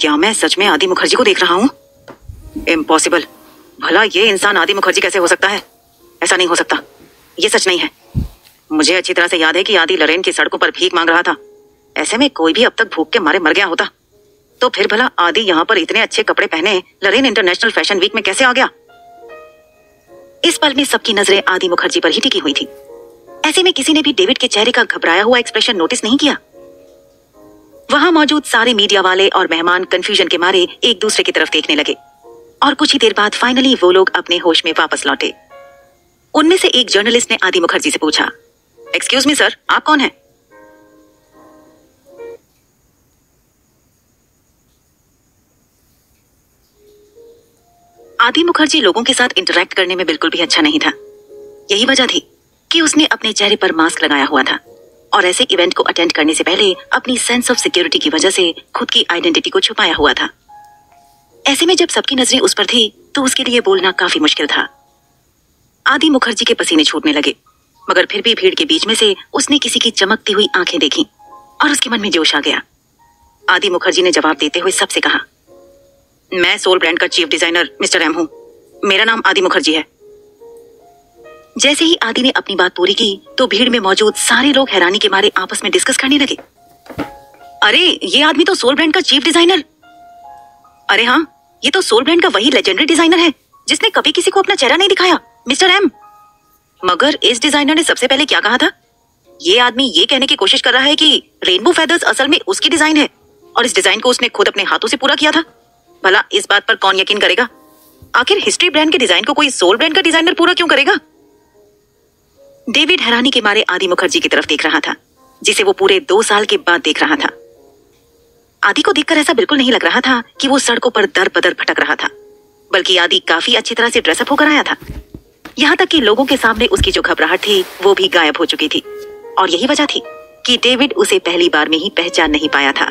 क्या मैं सच में आदि मुखर्जी को देख रहा हूँ? इम्पॉसिबल भला ये इंसान आदि मुखर्जी कैसे हो सकता है? ऐसा नहीं हो सकता। ये सच नहीं है। मुझे अच्छी तरह से याद है कि आदि लरेन की सड़कों पर भीख मांग रहा था। ऐसे में कोई भी अब तक भूख के मारे मर गया होता। तो फिर भला आदि यहाँ पर इतने अच्छे कपड़े पहने, लरेन इंटरनेशनल फ़ैशन वीक में कैसे आ गया? इस पल में सबकी नज़रें आदि मुखर्जी पर ही टिकी हुई थी। ऐसे में किसी ने भी डेविड के चेहरे का घबराया हुआ एक्सप्रेशन नोटिस नहीं किया। वहाँ मौजूद सारे मीडिया वाले और मेहमान कंफ्यूजन के मारे एक दूसरे की तरफ़ देखने लगे। और कुछ ही देर बाद फाइनली वो लोग अपने होश में वापस लौटे। उनमें से एक जर्नलिस्ट ने आदि मुखर्जी से पूछा एक्सक्यूज मी सर आप कौन है? आदि मुखर्जी लोगों के साथ इंटरेक्ट करने में बिल्कुल भी अच्छा नहीं था। यही वजह थी कि उसने अपने चेहरे पर मास्क लगाया हुआ था और ऐसे इवेंट को अटेंड करने से पहले अपनी सेंस ऑफ़ सिक्योरिटी की वजह से खुद की आइडेंटिटी को छुपाया हुआ था। ऐसे में जब सबकी नज़रें उस पर थी तो उसके लिए बोलना काफ़ी मुश्किल था। आदि मुखर्जी के पसीने छूटने लगे, मगर फिर भी भीड़ के बीच में से उसने किसी की चमकती हुई आँखें देखी और उसके मन में जोश आ गया। आदि मुखर्जी ने जवाब देते हुए सबसे कहा मैं सोल ब्रांड का चीफ डिज़ाइनर मिस्टर एम हूँ। मेरा नाम आदि मुखर्जी है। जैसे ही आदि ने अपनी बात पूरी की तो भीड़ में मौजूद सारे लोग हैरानी के मारे आपस में डिस्कस करने लगे। अरे, ये आदमी तो सोल ब्रांड का चीफ डिज़ाइनर। अरे हाँ ये तो सोल ब्रांड का वही लेजेंडरी डिज़ाइनर है, जिसने कभी किसी को अपना चेहरा नहीं दिखाया, मिस्टर एम। मगर इस डिज़ाइनर ने सबसे पहले क्या कहा था? ये आदमी ये कहने की कोशिश कर रहा है कि रेनबो फेदर्स असल में उसकी डिज़ाइन है, और इस डिज़ाइन को उसने खुद अपने हाथों से पूरा किया था। भला, इस बात पर कौन यकीन करेगा? आखिर हिस्ट्री ब्रांड के डिज़ाइन को कोई सोल ब्रांड का डिज़ाइनर पूरा क्यों करेगा? डेविड हैरानी के मारे आदि मुखर्जी की तरफ़ देख रहा था, जिसे वो पूरे दो साल के बाद देख रहा था। आदि को देखकर ऐसा बिल्कुल नहीं लग रहा था कि वो सड़कों पर दर बदर भटक रहा था, बल्कि आदि काफ़ी अच्छी तरह से ड्रेसअप होकर आया था। यहाँ तक कि लोगों के सामने उसकी जो घबराहट थी, वो भी गायब हो चुकी थी। और यही वजह थी कि डेविड उसे पहली बार में ही पहचान नहीं पाया था।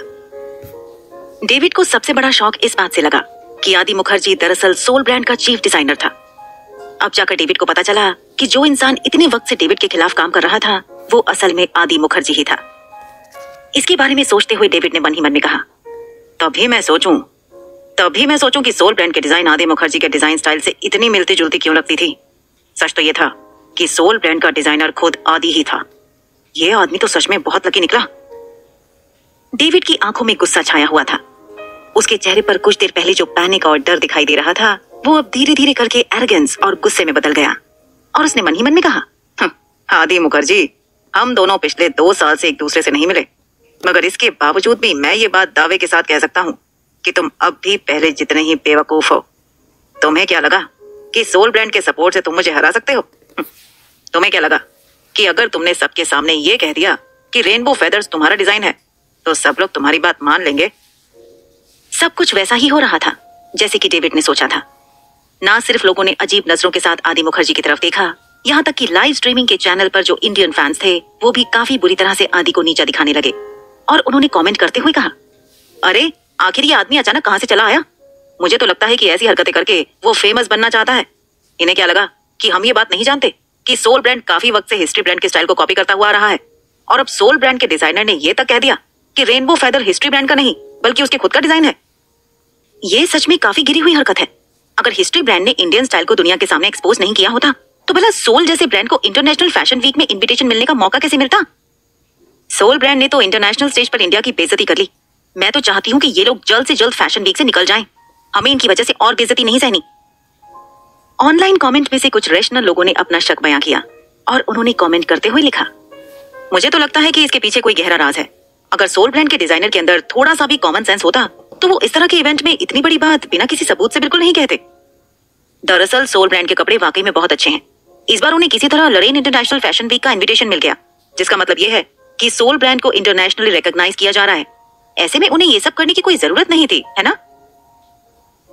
डेविड को सबसे बड़ा शौक इस बात से लगा कि आदि मुखर्जी दरअसल सोल ब्रांड का चीफ डिज़ाइनर था। अब जाकर डेविड को पता चला कि जो इंसान इतने वक्त से डेविड के खिलाफ काम कर रहा था, वो असल में आदि मुखर्जी ही था। इसके बारे में सोचते हुए डेविड ने मन ही मन में कहा, तभी मैं सोचूं? तभी मैं सोचूं कि सोल ब्रांड के डिज़ाइन आदि मुखर्जी के डिज़ाइन स्टाइल से इतनी मिलती जुलती क्यों लगती थी? सच तो ये था कि सोल ब्रांड का डिज़ाइनर खुद आदि ही था। ये आदमी तो सच में बहुत लकी निकला। डेविड की आँखों में गुस्सा छाया हुआ था। उसके चेहरे पर कुछ देर पहले जो पैनिक और डर दिखाई दे रहा था वो अब धीरे धीरे करके एरगेंस और गुस्से में बदल गया। और उसने मन ही मन में कहा हम्म, आदि मुखर्जी हम दोनों पिछले दो साल से एक दूसरे से नहीं मिले। मगर इसके बावजूद भी मैं ये बात दावे के साथ कह सकता हूँ कि तुम अब भी पहले जितने ही बेवकूफ़ हो। तुम्हें क्या लगा कि सोल ब्रांड के सपोर्ट से तुम मुझे हरा सकते हो? हम्म, तुम्हें क्या लगा कि अगर तुमने सबके सामने ये कह दिया कि रेनबो फेदर्स तुम्हारा डिज़ाइन है तो सब लोग तुम्हारी बात मान लेंगे सब कुछ वैसा ही हो रहा था, जैसे कि डेविड ने सोचा था। ना सिर्फ़ लोगों ने अजीब नज़रों के साथ आदि मुखर्जी की तरफ़ देखा, यहाँ तक कि लाइव स्ट्रीमिंग के चैनल पर जो इंडियन फैंस थे, वो भी काफ़ी बुरी तरह से आदि को नीचा दिखाने लगे। और उन्होंने कमेंट करते हुए कहा, अरे, आखिर ये आदमी अचानक कहाँ से चला आया? मुझे तो लगता है कि ऐसी हरकतें करके वो फ़ेमस बनना चाहता है। इन्हें क्या लगा कि हम ये बात नहीं जानते कि सोल ब्रांड काफ़ी वक्त से हिस्ट्री ब्रांड के स्टाइल को कॉपी करता हुआ आ रहा है? और अब सोल ब्रांड के डिज़ाइनर ने यह तक कह दिया कि रेनबो फेदर हिस्ट्री ब्रांड का नहीं बल्कि उसके खुद का डिज़ाइन है। ये सच में काफ़ी गिरी हुई हरकत है। अगर हिस्ट्री ब्रांड ने इंडियन स्टाइल को दुनिया के सामने एक्सपोज नहीं किया होता तो भला सोल जैसे ब्रांड को इंटरनेशनल फ़ैशन वीक में इनविटेशन मिलने का मौका कैसे मिलता? सोल ब्रांड ने तो इंटरनेशनल स्टेज पर इंडिया की बेजती कर ली। मैं तो चाहती हूँ कि ये लोग जल्द से जल्द फ़ैशन वीक से निकल जाएँ। हमें इनकी वजह से और बेजती नहीं सहनी। ऑनलाइन कमेंट में से कुछ रेशनल लोगों ने अपना शक बयां किया और उन्होंने कमेंट करते हुए लिखा। मुझे तो लगता है कि इसके पीछे कोई गहरा राज है। अगर सोल ब्रांड के डिज़ाइनर के अंदर थोड़ा सा भी कॉमन सेंस होता तो वो इस तरह के इवेंट में इतनी बड़ी बात बिना किसी सबूत से बिल्कुल नहीं कहते। दरअसल सोल ब्रांड के कपड़े वाकई में बहुत अच्छे हैं। इस बार उन्हें किसी तरह लरेन इंटरनेशनल फ़ैशन वीक का इन्विटेशन मिल गया, जिसका मतलब यह है कि सोल ब्रांड को इंटरनेशनली रिकॉग्नाइज किया जा रहा है। ऐसे में उन्हें ये सब करने की कोई ज़रूरत नहीं थी, है ना?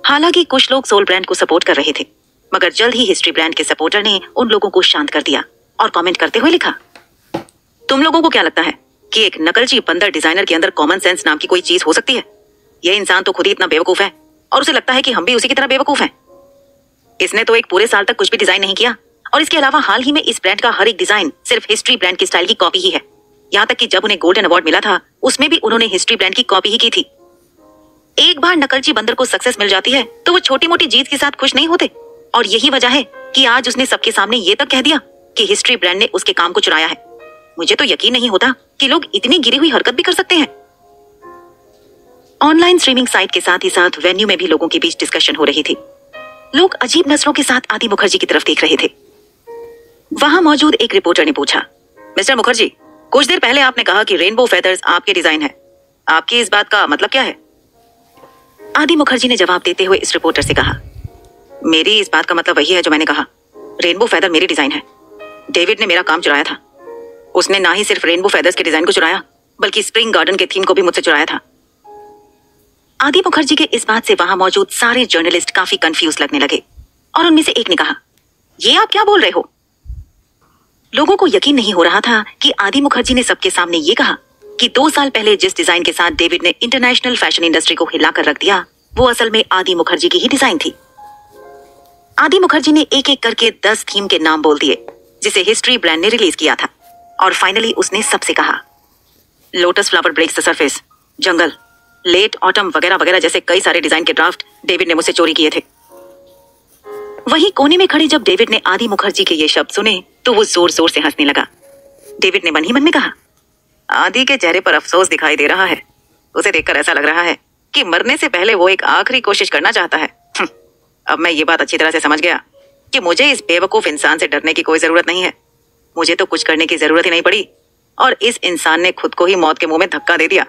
हालाँकि कुछ लोग सोल ब्रांड को सपोर्ट कर रहे थे, मगर जल्द ही हिस्ट्री ब्रांड के सपोर्टर ने उन लोगों को शांत कर दिया और कमेंट करते हुए लिखा। तुम लोगों को क्या लगता है? कि एक नकलची बंदर डिज़ाइनर के अंदर कॉमन सेंस नाम की कोई चीज़ हो सकती है। यह इंसान तो खुद ही इतना बेवकूफ़ है, और उसे लगता है कि हम भी उसी की तरह बेवकूफ़ हैं। इसने तो एक पूरे साल तक कुछ भी डिज़ाइन नहीं किया, और इसके अलावा हाल ही में इस ब्रांड का हर एक डिज़ाइन सिर्फ़ हिस्ट्री ब्रांड की स्टाइल की कॉपी ही है। यहाँ तक कि जब उन्हें गोल्डन अवार्ड मिला था, उसमें भी उन्होंने हिस्ट्री ब्रांड की कॉपी ही की थी। एक बार नकलची बंदर को सक्सेस मिल जाती है तो वो छोटी मोटी जीत के साथ खुश नहीं होते। और यही वजह है कि आज उसने सबके सामने ये तक कह दिया कि हिस्ट्री ब्रांड ने उसके काम को चुराया है। मुझे तो यकीन नहीं होता कि लोग इतनी गिरी हुई हरकत भी कर सकते हैं। ऑनलाइन स्ट्रीमिंग साइट के साथ ही साथ वेन्यू में भी लोगों के बीच डिस्कशन हो रही थी। लोग अजीब नज़रों के साथ आदि मुखर्जी की तरफ़ देख रहे थे। वहाँ मौजूद एक रिपोर्टर ने पूछा, मिस्टर मुखर्जी, कुछ देर पहले आपने कहा कि रेनबो फेदर्स आपके डिज़ाइन है। आपकी इस बात का मतलब क्या है? आदि मुखर्जी ने जवाब देते हुए इस रिपोर्टर से कहा, मेरी इस बात का मतलब वही है जो मैंने कहा। रेनबो फेदर मेरी डिज़ाइन है। डेविड ने मेरा काम चुराया था। उसने ना ही सिर्फ़ रेनबो फेदर्स के डिज़ाइन को चुराया, बल्कि स्प्रिंग गार्डन के थीम को भी मुझसे चुराया था। आदि मुखर्जी के इस बात से वहाँ मौजूद सारे जर्नलिस्ट काफ़ी कंफ्यूज लगने लगे, और उनमें से एक ने कहा, ये आप क्या बोल रहे हो? लोगों को यकीन नहीं हो रहा था कि आदि मुखर्जी ने सबके सामने ये कहा कि दो साल पहले जिस डिज़ाइन के साथ डेविड ने इंटरनेशनल फ़ैशन इंडस्ट्री को हिलाकर रख दिया, वो असल में आदि मुखर्जी की ही डिज़ाइन थी। आदि मुखर्जी ने एक एक करके दस थीम के नाम बोल दिए, जिसे हिस्ट्री ब्रांड ने रिलीज़ किया था। और फाइनली उसने सबसे कहा lotus flower breaks the surface jungle late autumn वगैरह वगैरह जैसे कई सारे डिज़ाइन के ड्राफ्ट डेविड ने मुझसे चोरी किए थे. वहीं कोने में खड़े जब डेविड ने आदि मुखर्जी के ये शब्द सुने तो वो ज़ोर ज़ोर से हंसने लगा। डेविड ने मन ही मन में कहा आदि के चेहरे पर अफसोस दिखाई दे रहा है। उसे देखकर ऐसा लग रहा है कि मरने से पहले वो एक आखिरी कोशिश करना चाहता है। हम्म, अब मैं ये बात अच्छी तरह से समझ गया कि मुझे इस बेवकूफ़ इंसान से डरने की कोई ज़रूरत नहीं है। मुझे तो कुछ करने की ज़रूरत ही नहीं पड़ी। और इस इंसान ने खुद को ही मौत के मुँह में धक्का दे दिया।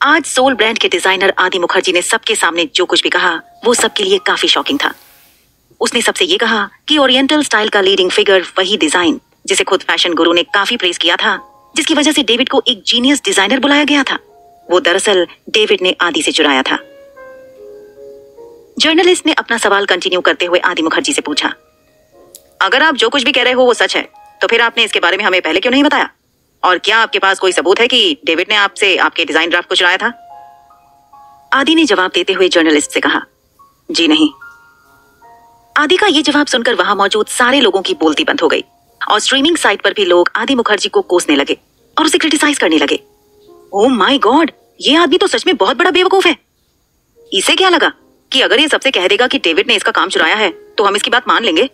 आज सोल ब्रांड के डिज़ाइनर आदि मुखर्जी ने सबके सामने जो कुछ भी कहा, वो सबके लिए काफ़ी शॉकिंग था। उसने सबसे ये कहा कि ओरिएंटल स्टाइल का लीडिंग फिगर वही डिज़ाइन जिसे खुद फ़ैशन गुरु ने काफ़ी प्रेस किया था, जिसकी वजह से डेविड को एक जीनियस डिज़ाइनर बुलाया गया था। वो दरअसल डेविड ने आदि से चुराया था। जर्नलिस्ट ने अपना सवाल कंटिन्यू करते हुए आदि मुखर्जी से पूछा अगर आप जो कुछ भी कह रहे हो, वो सच है। तो फिर आपने इसके बारे में हमें पहले क्यों नहीं बताया? और क्या आपके पास कोई सबूत है कि डेविड ने आपसे आपके डिज़ाइन ड्राफ्ट को चुराया था? आदि ने जवाब देते हुए जर्नलिस्ट से कहा, जी नहीं। आदि का यह जवाब सुनकर वहाँ मौजूद सारे लोगों की बोलती बंद हो गई, और स्ट्रीमिंग साइट पर भी लोग आदि मुखर्जी को कोसने लगे और उसे क्रिटिसाइज करने लगे। ओ माय गॉड ये आदमी तो सच में बहुत बड़ा बेवकूफ़ है। इसे क्या लगा कि अगर ये सबसे कह देगा कि डेविड ने इसका काम चुराया है तो हम इसकी बात मान लेंगे?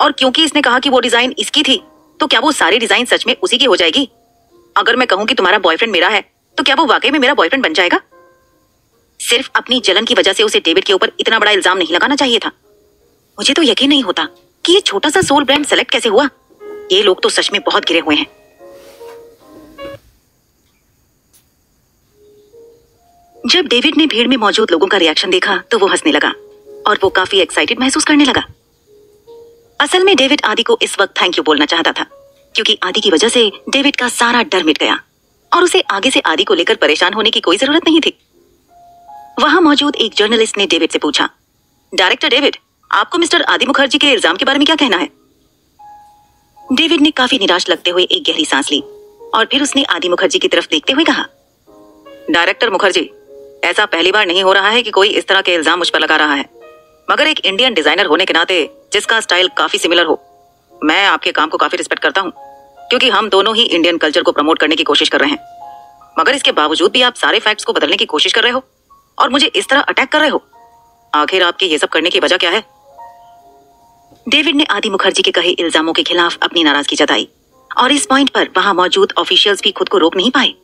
और क्योंकि इसने कहा कि वो डिज़ाइन इसकी थी तो क्या वो सारी डिज़ाइन सच में उसी की हो जाएगी? अगर मैं कहूँ कि तुम्हारा बॉयफ्रेंड मेरा है तो क्या वो वाकई में मेरा बॉयफ्रेंड बन जाएगा? सिर्फ़ अपनी जलन की वजह से उसे डेविड के ऊपर इतना बड़ा इल्ज़ाम नहीं लगाना चाहिए था। मुझे तो यकीन नहीं होता कि ये छोटा सा सोल ब्रांड सेलेक्ट कैसे हुआ। ये लोग तो सच में बहुत गिरे हुए हैं। जब डेविड ने भीड़ में मौजूद लोगों का रिएक्शन देखा तो वो हंसने लगा और वो काफ़ी एक्साइटेड महसूस करने लगा। असल में डेविड आदि को इस वक्त थैंक यू बोलना चाहता था, क्योंकि आदि की वजह से डेविड का सारा डर मिट गया, और उसे आगे से आदि को लेकर परेशान होने की कोई ज़रूरत नहीं थी। वहाँ मौजूद एक जर्नलिस्ट ने डेविड से पूछा, डायरेक्टर डेविड, आपको मिस्टर आदि मुखर्जी के इल्ज़ाम के बारे में क्या कहना है? डेविड ने काफ़ी निराश लगते हुए एक गहरी सांस ली, और फिर उसने आदि मुखर्जी की तरफ़ देखते हुए कहा, डायरेक्टर मुखर्जी, ऐसा पहली बार नहीं हो रहा है कि कोई इस तरह के इल्ज़ाम मुझ पर लगा रहा है। मगर एक इंडियन डिज़ाइनर होने के नाते जिसका स्टाइल काफ़ी सिमिलर हो। मैं आपके काम को काफ़ी रिस्पेक्ट करता हूँ, क्योंकि हम दोनों ही इंडियन कल्चर को प्रमोट करने की कोशिश कर रहे हैं। मगर इसके बावजूद भी आप सारे फैक्ट्स को बदलने की कोशिश कर रहे हो और मुझे इस तरह अटैक कर रहे हो। आखिर आपके ये सब करने की वजह क्या है? डेविड ने आदि मुखर्जी के कहे इल्जामों के खिलाफ अपनी नाराज़गी जताई और इस पॉइंट पर वहाँ मौजूद ऑफिशियल्स भी खुद को रोक नहीं पाए।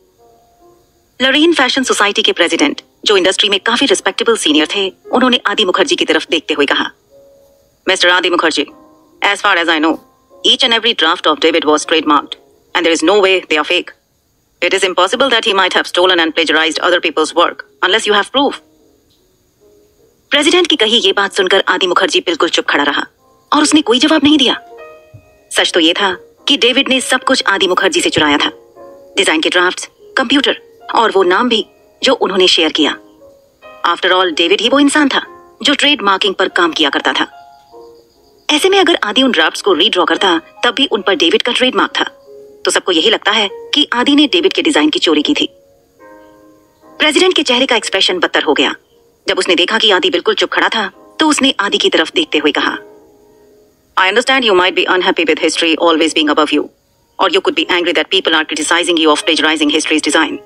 लरीन फ़ैशन सोसाइटी के प्रेसिडेंट जो इंडस्ट्री में काफ़ी रिस्पेक्टेबल सीनियर थे, उन्होंने आदि मुखर्जी की तरफ़ देखते हुए कहा mister Adi Mukherjee as far as I know each and every draft of David was trademarked and there is no way they are fake It is impossible that he might have stolen and plagiarized other people's work, unless you have proof. President की कही ये बात सुनकर आदि मुखर्जी बिल्कुल चुप खड़ा रहा, और उसने कोई जवाब नहीं दिया। सच तो ये था कि डेविड ने सब कुछ आदि मुखर्जी से चुराया था। डिज़ाइन के ड्राफ्ट कंप्यूटर, और वो नाम भी, जो उन्होंने शेयर किया। आफ्टर ऑल डेविड ही वो इंसान था, जो ट्रेड मार्किंग पर काम किया करता था। ऐसे में अगर आदि उन ड्राफ्ट को रीड्रॉ करता तब भी उन पर डेविड का ट्रेडमार्क था तो सबको यही लगता है कि आदि ने डेविड के डिज़ाइन की चोरी की थी प्रेसिडेंट के चेहरे का एक्सप्रेशन बदतर हो गया जब उसने देखा कि आदि बिल्कुल चुप खड़ा था तो उसने आदि की तरफ़ देखते हुए कहा I understand you might be unhappy with History always being above you और you could be angry that people are criticising you of plagiarising History's design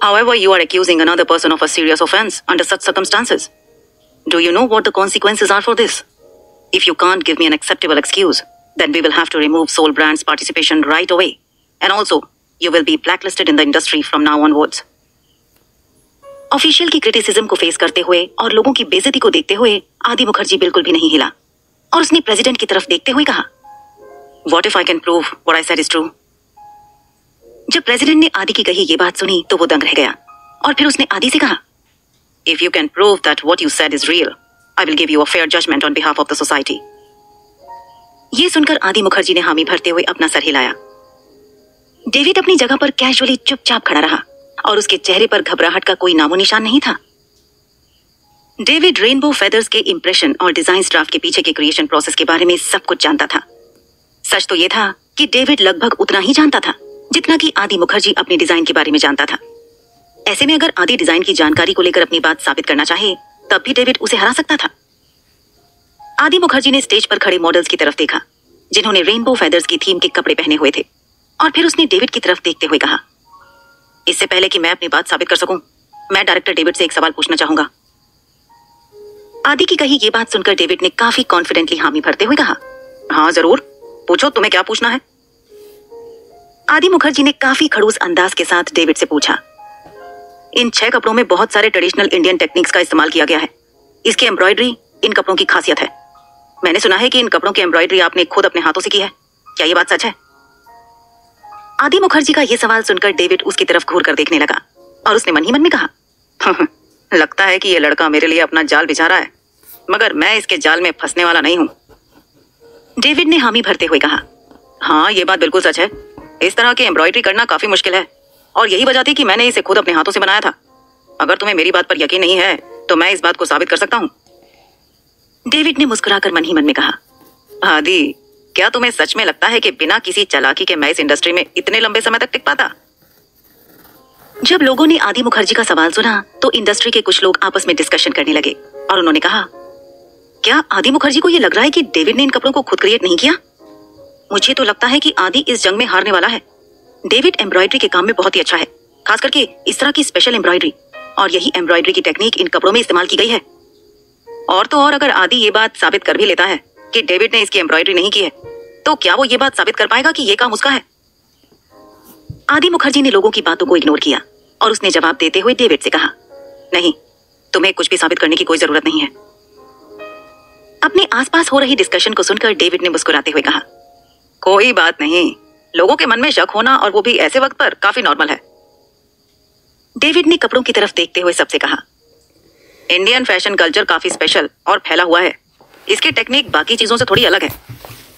However, you are accusing another person of a serious offense under such circumstances. Do you know what the consequences are for this? If you can't give me an acceptable excuse, then we will have to remove Soul Brand's participation right away. And also, you will be blacklisted in the industry from now onwards. Official की criticism को face करते हुए और लोगों की बेजती को देखते हुए आदि मुखर्जी बिल्कुल भी नहीं हिला और उसने प्रेसिडेंट की तरफ़ देखते हुए कहा what if I can prove what I said is true जब प्रेसिडेंट ने आदि की कही ये बात सुनी तो वो दंग रह गया और फिर उसने आदि से कहा if you can prove that what you said is real I will give you a fair judgement on behalf of the society ये सुनकर आदि मुखर्जी ने हामी भरते हुए अपना सर हिलाया। डेविड अपनी जगह पर कैजुअली चुपचाप खड़ा रहा और उसके चेहरे पर घबराहट का कोई नामो निशान नहीं था। डेविड रेनबो फेदर्स के इंप्रेशन और डिज़ाइन स्टाफ के पीछे के क्रिएशन प्रोसेस के बारे में सब कुछ जानता था। सच तो यह था कि डेविड लगभग उतना ही जानता था, जितना कि आदि मुखर्जी अपने डिज़ाइन के बारे में जानता था। ऐसे में अगर आदि डिज़ाइन की जानकारी को लेकर अपनी बात साबित करना चाहे तब भी डेविड उसे हरा सकता था। आदि मुखर्जी ने स्टेज पर खड़े मॉडल्स की तरफ़ देखा जिन्होंने रेनबो फेदर्स की थीम के कपड़े पहने हुए थे और फिर उसने डेविड की तरफ़ देखते हुए कहा इससे पहले कि मैं अपनी बात साबित कर सकूँ, मैं डायरेक्टर डेविड से एक सवाल पूछना चाहूँगा। आदि की कही ये बात सुनकर डेविड ने काफ़ी कॉन्फिडेंटली हामी भरते हुए कहा हाँ ज़रूर पूछो तुम्हें क्या पूछना है? आदि मुखर्जी ने काफ़ी खड़ूस अंदाज के साथ डेविड से पूछा इन छह कपड़ों में बहुत सारे ट्रेडिशनल इंडियन टेक्निक्स का इस्तेमाल किया गया है। इसकी एम्ब्रॉयडरी इन कपड़ों की खासियत है। मैंने सुना है कि इन कपड़ों की एम्ब्रॉयडरी आपने खुद अपने हाथों से की है। क्या ये बात सच है? आदि मुखर्जी का यह सवाल सुनकर डेविड उसकी तरफ़ घूर कर देखने लगा और उसने मन ही मन में कहा लगता है कि यह लड़का मेरे लिए अपना जाल बिछा रहा है, मगर मैं इसके जाल में फंसने वाला नहीं हूँ। डेविड ने हामी भरते हुए कहा हाँ ये बात बिल्कुल सच है। इस तरह की एम्ब्रॉयडरी करना काफ़ी मुश्किल है। और यही वजह थी कि मैंने इसे खुद अपने हाथों से बनाया था। अगर तुम्हें मेरी बात पर यकीन नहीं है तो मैं इस बात को साबित कर सकता हूँ। डेविड ने मुस्कुराकर मन ही मन में कहा, आदि, क्या तुम्हें सच में लगता है कि बिना किसी चलाकी के मैं इस इंडस्ट्री में इतने लंबे समय तक टिक पाता? जब लोगों ने आदि मुखर्जी का सवाल सुना तो इंडस्ट्री के कुछ लोग आपस में डिस्कशन करने लगे और उन्होंने कहा, क्या आदि मुखर्जी को यह लग रहा है कि डेविड ने इन कपड़ों को खुद क्रिएट नहीं किया? मुझे तो लगता है कि आदि इस जंग में हारने वाला है। डेविड एम्ब्रॉयडरी के काम में बहुत ही अच्छा है, खास करके इस तरह की स्पेशल एम्ब्रॉयडरी और यही एम्ब्रॉयडरी की टेक्निक इन कपड़ों में इस्तेमाल की गई है। और तो और अगर आदि ये बात साबित कर भी लेता है कि डेविड ने इसकी एम्ब्रॉयडरी नहीं की है तो क्या वो ये बात साबित कर पाएगा कि ये काम उसका है? आदि मुखर्जी ने लोगों की बातों को इग्नोर किया और उसने जवाब देते हुए डेविड से कहा, नहीं, तुम्हें कुछ भी साबित करने की कोई ज़रूरत नहीं है। अपने आसपास हो रही डिस्कशन को सुनकर डेविड ने मुस्कुराते हुए कहा, कोई बात नहीं। लोगों के मन में शक होना और वो भी ऐसे वक्त पर काफ़ी नॉर्मल है। डेविड ने कपड़ों की तरफ़ देखते हुए सबसे कहा इंडियन फ़ैशन कल्चर काफ़ी स्पेशल और फैला हुआ है। इसकी टेक्निक बाकी चीज़ों से थोड़ी अलग है।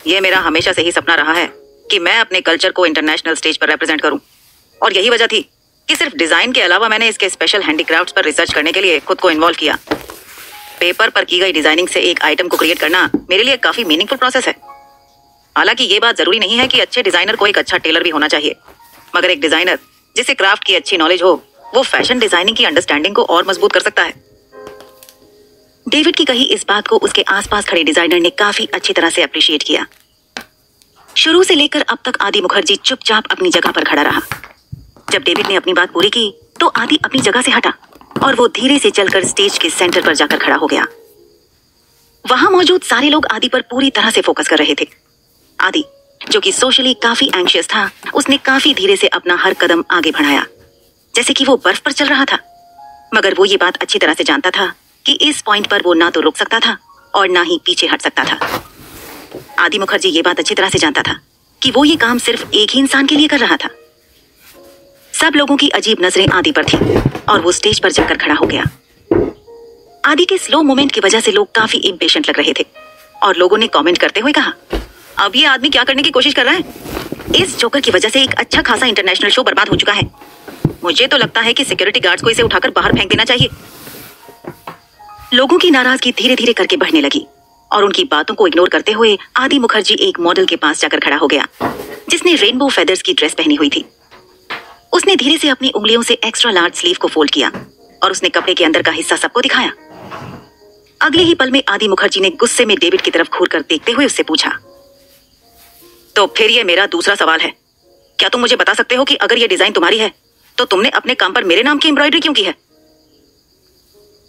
ये मेरा हमेशा से ही सपना रहा है कि मैं अपने कल्चर को इंटरनेशनल स्टेज पर रिप्रेजेंट करूँ। और यही वजह थी कि सिर्फ़ डिज़ाइन के अलावा मैंने इसके स्पेशल हैंडीक्राफ्ट्स पर रिसर्च करने के लिए खुद को इन्वॉल्व किया। पेपर पर की गई डिज़ाइनिंग से एक आइटम को क्रिएट करना मेरे लिए काफ़ी मीनिंगफुल प्रोसेस है। हालाँकि ये बात ज़रूरी नहीं है कि अच्छे डिज़ाइनर को एक अच्छा टेलर भी होना चाहिए। मगर एक डिज़ाइनर, जिसे क्राफ्ट की अच्छी नॉलेज हो, वो फ़ैशन डिज़ाइनिंग की अंडरस्टैंडिंग को और मज़बूत कर सकता है। डेविड की कही इस बात को उसके आसपास खड़े डिज़ाइनर ने काफ़ी अच्छी तरह से अप्रिशिएट किया। शुरू से लेकर अब तक आदि मुखर्जी चुपचाप अपनी जगह पर खड़ा रहा। जब डेविड ने अपनी बात पूरी की तो आदि अपनी जगह से हटा और वो धीरे से चलकर स्टेज के सेंटर पर जाकर खड़ा हो गया। वहाँ मौजूद सारे लोग आदि पर पूरी तरह से फोकस कर रहे थे। आदि। जो कि सोशली काफ़ी एंशियस था, उसने काफ़ी धीरे से अपना हर कदम आगे बढ़ाया। जैसे कि वो बर्फ़ पर चल रहा था। मगर वो ये बात अच्छी तरह से जानता था कि इस पॉइंट पर वो ना तो रुक सकता था और ना ही पीछे हट सकता था। आदि मुखर्जी ये बात अच्छी तरह से जानता था कि वो ये काम सिर्फ़ एक ही इंसान के लिए कर रहा था। सब लोगों की अजीब नज़रें आदि पर थी और वो स्टेज पर जाकर खड़ा हो गया। आदि के स्लो मूवमेंट की वजह से लोग काफ़ी इम्पेशेंट लग रहे थे और लोगों ने कमेंट करते हुए कहा अब ये आदमी क्या करने की कोशिश कर रहा है? इस जोकर की वजह से एक अच्छा खासा इंटरनेशनल शो बर्बाद हो चुका है। मुझे तो लगता है कि सिक्योरिटी गार्ड्स को इसे उठाकर बाहर फेंक देना चाहिए। लोगों की नाराज़गी धीरे धीरे करके बढ़ने लगी और उनकी बातों को इग्नोर करते हुए आदि मुखर्जी एक मॉडल के पास जाकर खड़ा हो गया, जिसने रेनबो फेदर्स की ड्रेस पहनी हुई थी। उसने धीरे से अपनी उंगलियों से एक्स्ट्रा लार्ज स्लीव को फोल्ड किया और उसने कपड़े के अंदर का हिस्सा सबको दिखाया। अगले ही पल में आदि मुखर्जी ने गुस्से में डेविड की तरफ़ घूर कर देखते हुए उससे पूछा तो फिर ये मेरा दूसरा सवाल है। क्या तुम मुझे बता सकते हो कि अगर ये डिज़ाइन तुम्हारी है तो तुमने अपने काम पर मेरे नाम की एम्ब्रॉयडरी क्यों की है?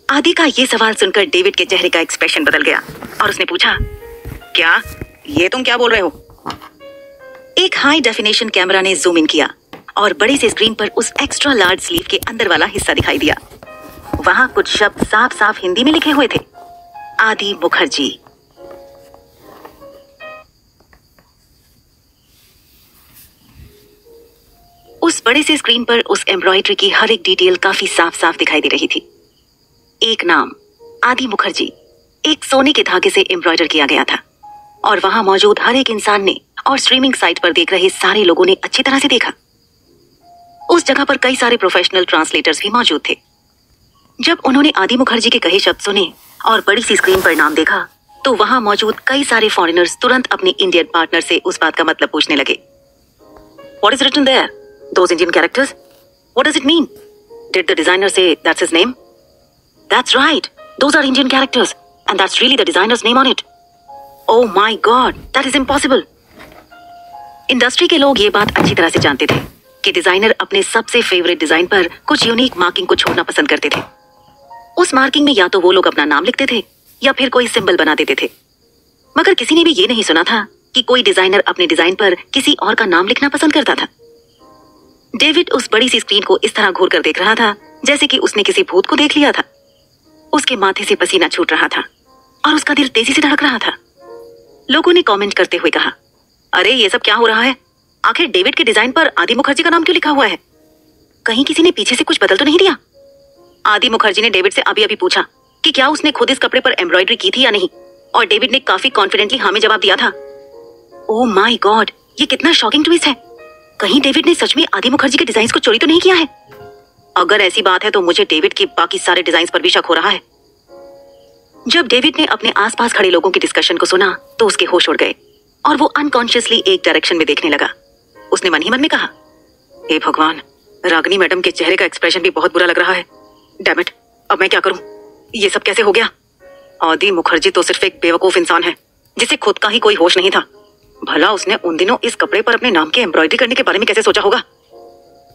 आदि का ये सवाल सुनकर डेविड के चेहरे का एक्सप्रेशन बदल गया और उसने पूछा, क्या? ये तुम क्या बोल रहे हो? एक हाई डेफिनेशन कैमरा ने जूम इन किया और बड़े से स्क्रीन पर उस एक्स्ट्रा लार्ज स्लीव के अंदर वाला हिस्सा दिखाई दिया। वहाँ कुछ शब्द साफ़ साफ़ हिंदी में लिखे हुए थे। आदि मुखर्जी। उस बड़े से स्क्रीन पर उस एम्ब्रॉयडरी की हर एक डिटेल काफ़ी साफ़ साफ़ दिखाई दे रही थी। एक नाम, आदि मुखर्जी, एक सोने के धागे से एम्ब्रॉयडर किया गया था। और वहाँ मौजूद हर एक इंसान ने और स्ट्रीमिंग साइट पर देख रहे सारे लोगों ने अच्छी तरह से देखा। उस जगह पर कई सारे प्रोफेशनल ट्रांसलेटर्स भी मौजूद थे। जब उन्होंने आदि मुखर्जी के कहे शब्द सुने और बड़ी सी स्क्रीन पर नाम देखा तो वहाँ मौजूद कई सारे फॉरेनर्स तुरंत अपने इंडियन पार्टनर से उस बात का मतलब पूछने लगे। What is written there? Those Indian characters? What does it mean? Did the designer say that's his name? That's right. Those are Indian characters. And that's really the designer's name on it. Oh my god, that is impossible. Industry के लोग ये बात अच्छी तरह से जानते थे कि डिज़ाइनर अपने सबसे फेवरेट डिज़ाइन पर कुछ यूनिक मार्किंग को छोड़ना पसंद करते थे उस मार्किंग में या तो वो लोग अपना नाम लिखते थे या फिर कोई सिंबल बना देते थे मगर किसी ने भी ये नहीं सुना था कि कोई डिज़ाइनर अपने डिज़ाइन पर किसी और का नाम लिखना पसंद करता था डेविड उस बड़ी सी स्क्रीन को इस तरह घूर कर देख रहा था, जैसे कि उसने किसी भूत को देख लिया था। उसके माथे से पसीना छूट रहा था और उसका दिल तेज़ी से धड़क रहा था। लोगों ने कमेंट करते हुए कहा, अरे, ये सब क्या हो रहा है? आखिर डेविड के डिज़ाइन पर आदि मुखर्जी का नाम क्यों लिखा हुआ है? कहीं किसी ने पीछे से कुछ बदल तो नहीं दिया? आदि मुखर्जी ने डेविड से अभी अभी पूछा कि क्या उसने खुद इस कपड़े पर एम्ब्रॉयडरी की थी या नहीं, और डेविड ने काफ़ी कॉन्फिडेंटली हाँ में जवाब दिया था। ओ माई गॉड ये कितना शॉकिंग ट्विस्ट है। कहीं डेविड ने सच में आदि मुखर्जी के डिज़ाइन को चोरी तो नहीं किया है? अगर ऐसी बात है तो मुझे डेविड के बाकी सारे डिज़ाइन पर भी शक हो रहा है। जब डेविड ने अपने आसपास खड़े लोगों की डिस्कशन को सुना तो उसके होश उड़ गए और वो अनकॉन्शियसली एक डायरेक्शन में देखने लगा। उसने मन ही मन में कहा, हे भगवान, रागनी मैडम के चेहरे का एक्सप्रेशन भी बहुत बुरा लग रहा है। डेमिट अब मैं क्या करूँ? ये सब कैसे हो गया? आदि मुखर्जी तो सिर्फ़ एक बेवकूफ़ इंसान है, जिसे खुद का ही कोई होश नहीं था। भला उसने उन दिनों इस कपड़े पर अपने नाम की एम्ब्रॉयडरी करने के बारे में कैसे सोचा होगा?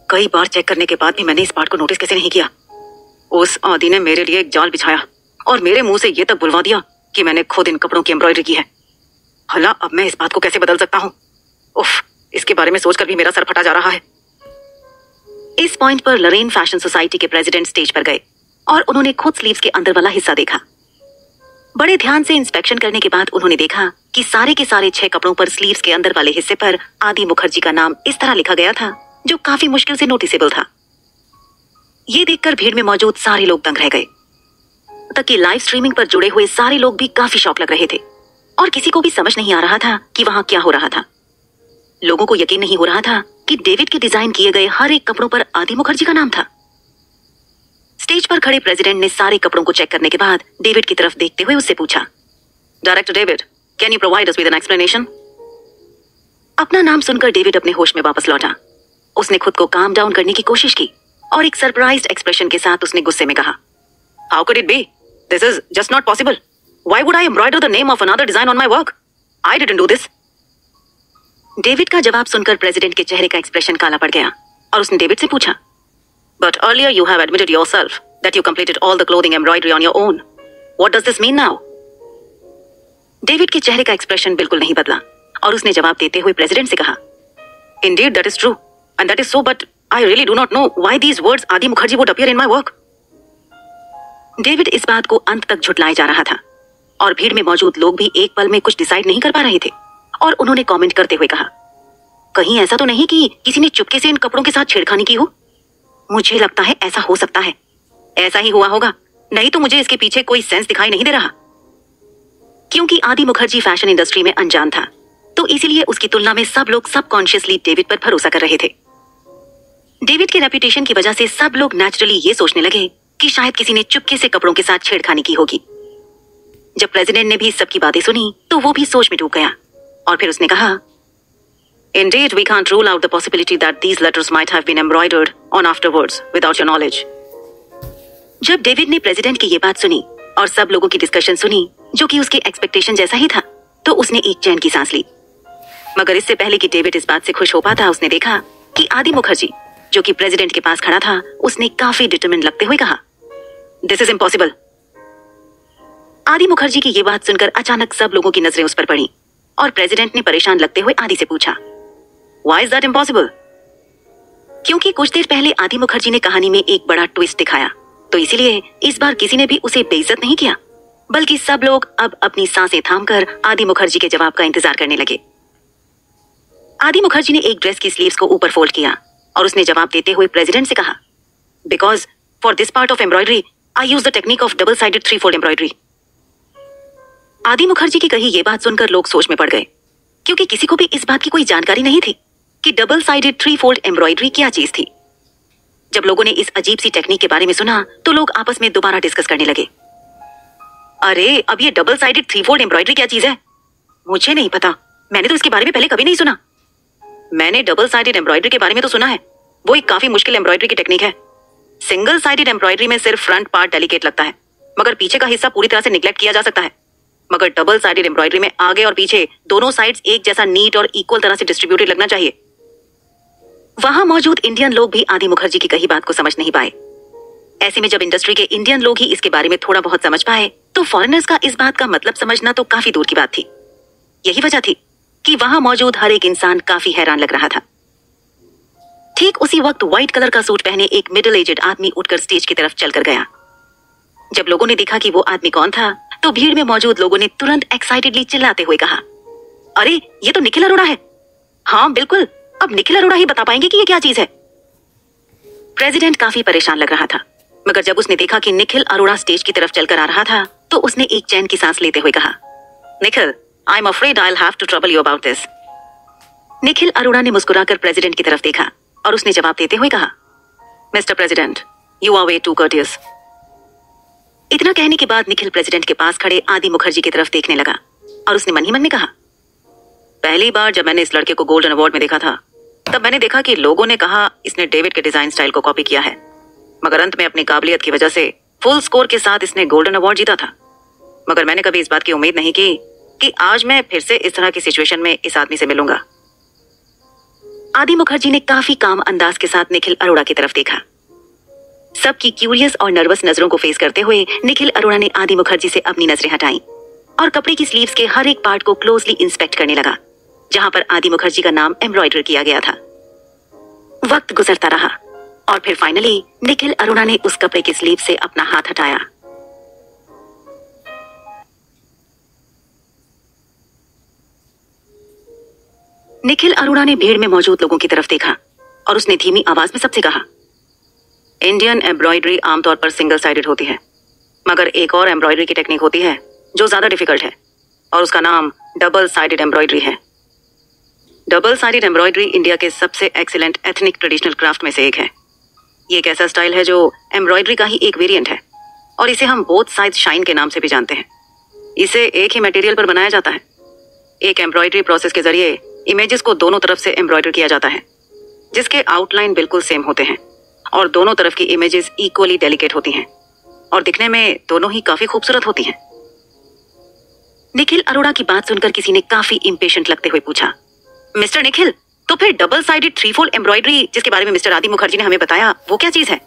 कई बार चेक करने के बाद भी मैंने इस बात को नोटिस कैसे नहीं किया। उस आदि ने मेरे लिए एक जाल बिछाया और मेरे मुँह से ये तक बुलवा दिया कि मैंने खुद इन कपड़ों की एम्ब्रॉयडरी की है। भला अब मैं इस बात को कैसे बदल सकता हूँ? उफ, इसके बारे में सोचकर भी मेरा सर फटा जा रहा है। इस पॉइंट पर लरेन फ़ैशन सोसाइटी के प्रेसिडेंट स्टेज पर गए और उन्होंने खुद स्लीव्स के अंदर वाला हिस्सा देखा। बड़े ध्यान से इंस्पेक्शन करने के बाद उन्होंने देखा कि सारे के सारे छह कपड़ों पर स्लीव्स के अंदर वाले हिस्से पर आदि मुखर्जी का नाम इस तरह लिखा गया था, जो काफ़ी मुश्किल से नोटिसेबल था। ये देखकर भीड़ में मौजूद सारे लोग दंग रह गए, तक कि लाइव स्ट्रीमिंग पर जुड़े हुए सारे लोग भी काफ़ी शौक लग रहे थे, और किसी को भी समझ नहीं आ रहा था कि वहाँ क्या हो रहा था। लोगों को यकीन नहीं हो रहा था कि डेविड के डिज़ाइन किए गए हर एक कपड़ों पर आदि मुखर्जी का नाम था। स्टेज पर खड़े प्रेसिडेंट ने सारे कपड़ों को चेक करने के बाद डेविड की तरफ़ देखते हुए उससे पूछा director David can you provide us with an explanation अपना नाम सुनकर डेविड अपने होश में वापस लौटा। उसने खुद को काम डाउन करने की कोशिश की और एक सरप्राइज़ एक्सप्रेशन के साथ उसने गुस्से में कहा how could it be this is just not possible why would I embroider the name of another design on my work I didn't do this David का जवाब सुनकर प्रेसिडेंट के चेहरे का एक्सप्रेशन काला पड़ गया और उसने डेविड से पूछा but earlier you have admitted yourself that you completed all the clothing embroidery on your own what does this mean now David के चेहरे का एक्सप्रेशन बिल्कुल नहीं बदला और उसने जवाब देते हुए प्रेसिडेंट से कहा indeed that is true and that is so but I really do not know why these words Adi Mukherjee would appear in my work David इस बात को अंत तक झुटलाए जा रहा था और भीड़ में मौजूद लोग भी एक पल में कुछ डिसाइड नहीं कर पा रहे थे और उन्होंने कमेंट करते हुए कहा, कहीं ऐसा तो नहीं कि किसी ने चुपके से इन कपड़ों के साथ छेड़खानी की हो? मुझे लगता है ऐसा हो सकता है। ऐसा ही हुआ होगा। नहीं तो मुझे इसके पीछे कोई सेंस दिखाई नहीं दे रहा। क्योंकि आदि मुखर्जी फ़ैशन इंडस्ट्री में अनजान था तो इसीलिए उसकी तुलना में सब लोग सबकॉन्शियसली डेविड पर भरोसा कर रहे थे। डेविड के रेपुटेशन की वजह से सब लोग नेचुरली ये सोचने लगे कि शायद किसी ने चुपके से कपड़ों के साथ छेड़खानी की होगी। जब प्रेसिडेंट ने भी सबकी बातें सुनी तो वो भी सोच में डूब गया। और फिर उसने कहा Indeed, we can't rule out the possibility that these letters might have been embroidered on afterwards without your knowledge. जब डेविड ने प्रेसिडेंट की ये बात सुनी और सब लोगों की डिस्कशन सुनी जो कि उसके एक्सपेक्टेशन जैसा ही था तो उसने एक चैन की सांस ली मगर इससे पहले कि डेविड इस बात से खुश हो पाता उसने देखा कि आदि मुखर्जी जो कि प्रेसिडेंट के पास खड़ा था उसने काफ़ी डिटरमिन लगते हुए कहा दिस इज़ इम्पॉसिबल आदि मुखर्जी की ये बात सुनकर अचानक सब लोगों की नज़रें उस पर पड़ी और प्रेसिडेंट ने परेशान लगते हुए आदि से पूछा वाई इज़ दैट इम्पॉसिबल क्योंकि कुछ देर पहले आदि मुखर्जी ने कहानी में एक बड़ा ट्विस्ट दिखाया। तो इसीलिए इस बार किसी ने भी उसे बेइज्जत नहीं किया, बल्कि सब लोग अब अपनी साँसें थामकर आदि मुखर्जी के जवाब का इंतज़ार करने लगे। आदि मुखर्जी ने एक ड्रेस की स्लीव्स को ऊपर फोल्ड किया और उसने जवाब देते हुए प्रेसिडेंट से कहा because for this part of embroidery I use the technique of double sided three fold embroidery Adi Mukherjee की कही ये बात सुनकर लोग सोच में पड़ गए, क्योंकि किसी को भी इस बात की कोई जानकारी नहीं थी। कि double sided three fold embroidery क्या चीज़ थी? जब लोगों ने इस अजीब सी टेक्निक के बारे में सुना तो लोग आपस में दोबारा डिस्कस करने लगे। अरे, अब ये double sided three fold embroidery क्या चीज़ है? मुझे नहीं पता। मैंने तो इसके बारे में पहले कभी नहीं सुना। मैंने डबल साइडेड एम्ब्रॉयडरी के बारे में तो सुना है। वो एक काफ़ी मुश्किल एम्ब्रॉयडरी की टेक्निक है। सिंगल साइडेड एम्ब्रॉयडरी में सिर्फ़ फ्रंट पार्ट डेलिकेट लगता है, मगर पीछे का हिस्सा पूरी तरह से निग्लेक्ट किया जा सकता है। मगर डबल साइडेड एम्ब्रॉयडरी में आगे और पीछे दोनों साइड्स एक जैसा नीट और इक्वल तरह से डिस्ट्रीब्यूटेड लगना चाहिए। वहाँ मौजूद इंडियन लोग भी आदि मुखर्जी की कही बात को समझ नहीं पाए। ऐसे में जब इंडस्ट्री के इंडियन लोग ही इसके बारे में थोड़ा बहुत समझ पाए तो फॉरेनर्स का इस बात का मतलब समझना तो काफ़ी दूर की बात थी। यही वजह थी कि वहाँ मौजूद हर एक इंसान काफ़ी हैरान लग रहा था। ठीक उसी वक्त व्हाइट कलर का सूट पहने एक मिडिल एजेड आदमी उठकर स्टेज की तरफ़ चलकर गया। जब लोगों ने देखा कि वो आदमी कौन था तो भीड़ में मौजूद लोगों ने तुरंत एक्साइटेडली चिल्लाते हुए कहा, अरे, ये तो निखिल अरोड़ा है! हाँ बिल्कुल। अब निखिल अरोड़ा ही बता पाएँगे कि ये क्या चीज़ है। प्रेसिडेंट काफ़ी परेशान लग रहा था, मगर जब उसने देखा कि निखिल अरोड़ा स्टेज की तरफ़ चलकर आ रहा था तो उसने एक चैन की सांस लेते हुए कहा, Nikhil I am afraid I have to trouble you about this Nikhil Arora ने मुस्कुराकर प्रेसिडेंट की तरफ़ देखा और उसने जवाब देते हुए कहा mister president you are way too courteous इतना कहने के बाद निखिल प्रेसिडेंट के पास खड़े आदि मुखर्जी की तरफ़ देखने लगा और उसने मन ही मन में कहा, पहली बार जब मैंने इस लड़के को गोल्डन अवार्ड में देखा था तब मैंने देखा कि लोगों ने कहा, इसने डेविड के डिज़ाइन स्टाइल को कॉपी किया है। मगर अंत में अपनी काबिलियत की वजह से फुल स्कोर के साथ इसने गोल्डन अवार्ड जीता था। मगर मैंने कभी इस बात की उम्मीद नहीं की कि आज मैं फिर से इस तरह की सिचुएशन में इस आदमी से मिलूँगा। आदि मुखर्जी ने काफ़ी काम अंदाज के साथ निखिल अरोड़ा की तरफ़ देखा। सबकी क्यूरियस और नर्वस नज़रों को फेस करते हुए निखिल अरोड़ा ने आदि मुखर्जी से अपनी नज़रें हटाई और कपड़े की स्लीव्स के हर एक पार्ट को क्लोजली इंस्पेक्ट करने लगा। जहाँ पर आदि मुखर्जी का नाम एम्ब्रॉयडर किया गया था। वक्त गुजरता रहा, और फिर फाइनली निखिल अरुणा ने उस कपड़े की स्लीव से अपना हाथ हटाया। निखिल अरुणा ने भीड़ में मौजूद लोगों की तरफ़ देखा, और उसने धीमी आवाज़ में सबसे कहा इंडियन एम्ब्रॉयडरी आमतौर पर सिंगल साइडेड होती है, मगर एक और एम्ब्रॉयडरी की टेक्निक होती है, जो ज़्यादा डिफ़िकल्ट है, और उसका नाम डबल साइडेड एम्ब्रॉयडरी है। डबल साइडेड एम्ब्रॉयडरी इंडिया के सबसे एक्सीलेंट एथनिक ट्रेडिशनल क्राफ्ट में से एक है। ये एक ऐसा स्टाइल है जो एम्ब्रॉयडरी का ही एक वेरिएंट है, और इसे हम बोथ साइड शाइन के नाम से भी जानते हैं। इसे एक ही मटेरियल पर बनाया जाता है। एक एम्ब्रॉयडरी प्रोसेस के ज़रिए इमेजेस को दोनों तरफ़ से एम्ब्रॉयडर किया जाता है, जिसके आउटलाइन बिल्कुल सेम होते हैं, और दोनों तरफ़ की इमेजेस इक्वली डेलिकेट होती हैं, और दिखने में दोनों ही काफ़ी खूबसूरत होती हैं। निखिल अरोड़ा की बात सुनकर किसी ने काफ़ी इम्पेशेंट लगते हुए पूछा मिस्टर निखिल तो फिर double sided three fold embroidery जिसके बारे में मिस्टर आदि मुखर्जी ने हमें बताया, वो क्या चीज़ है?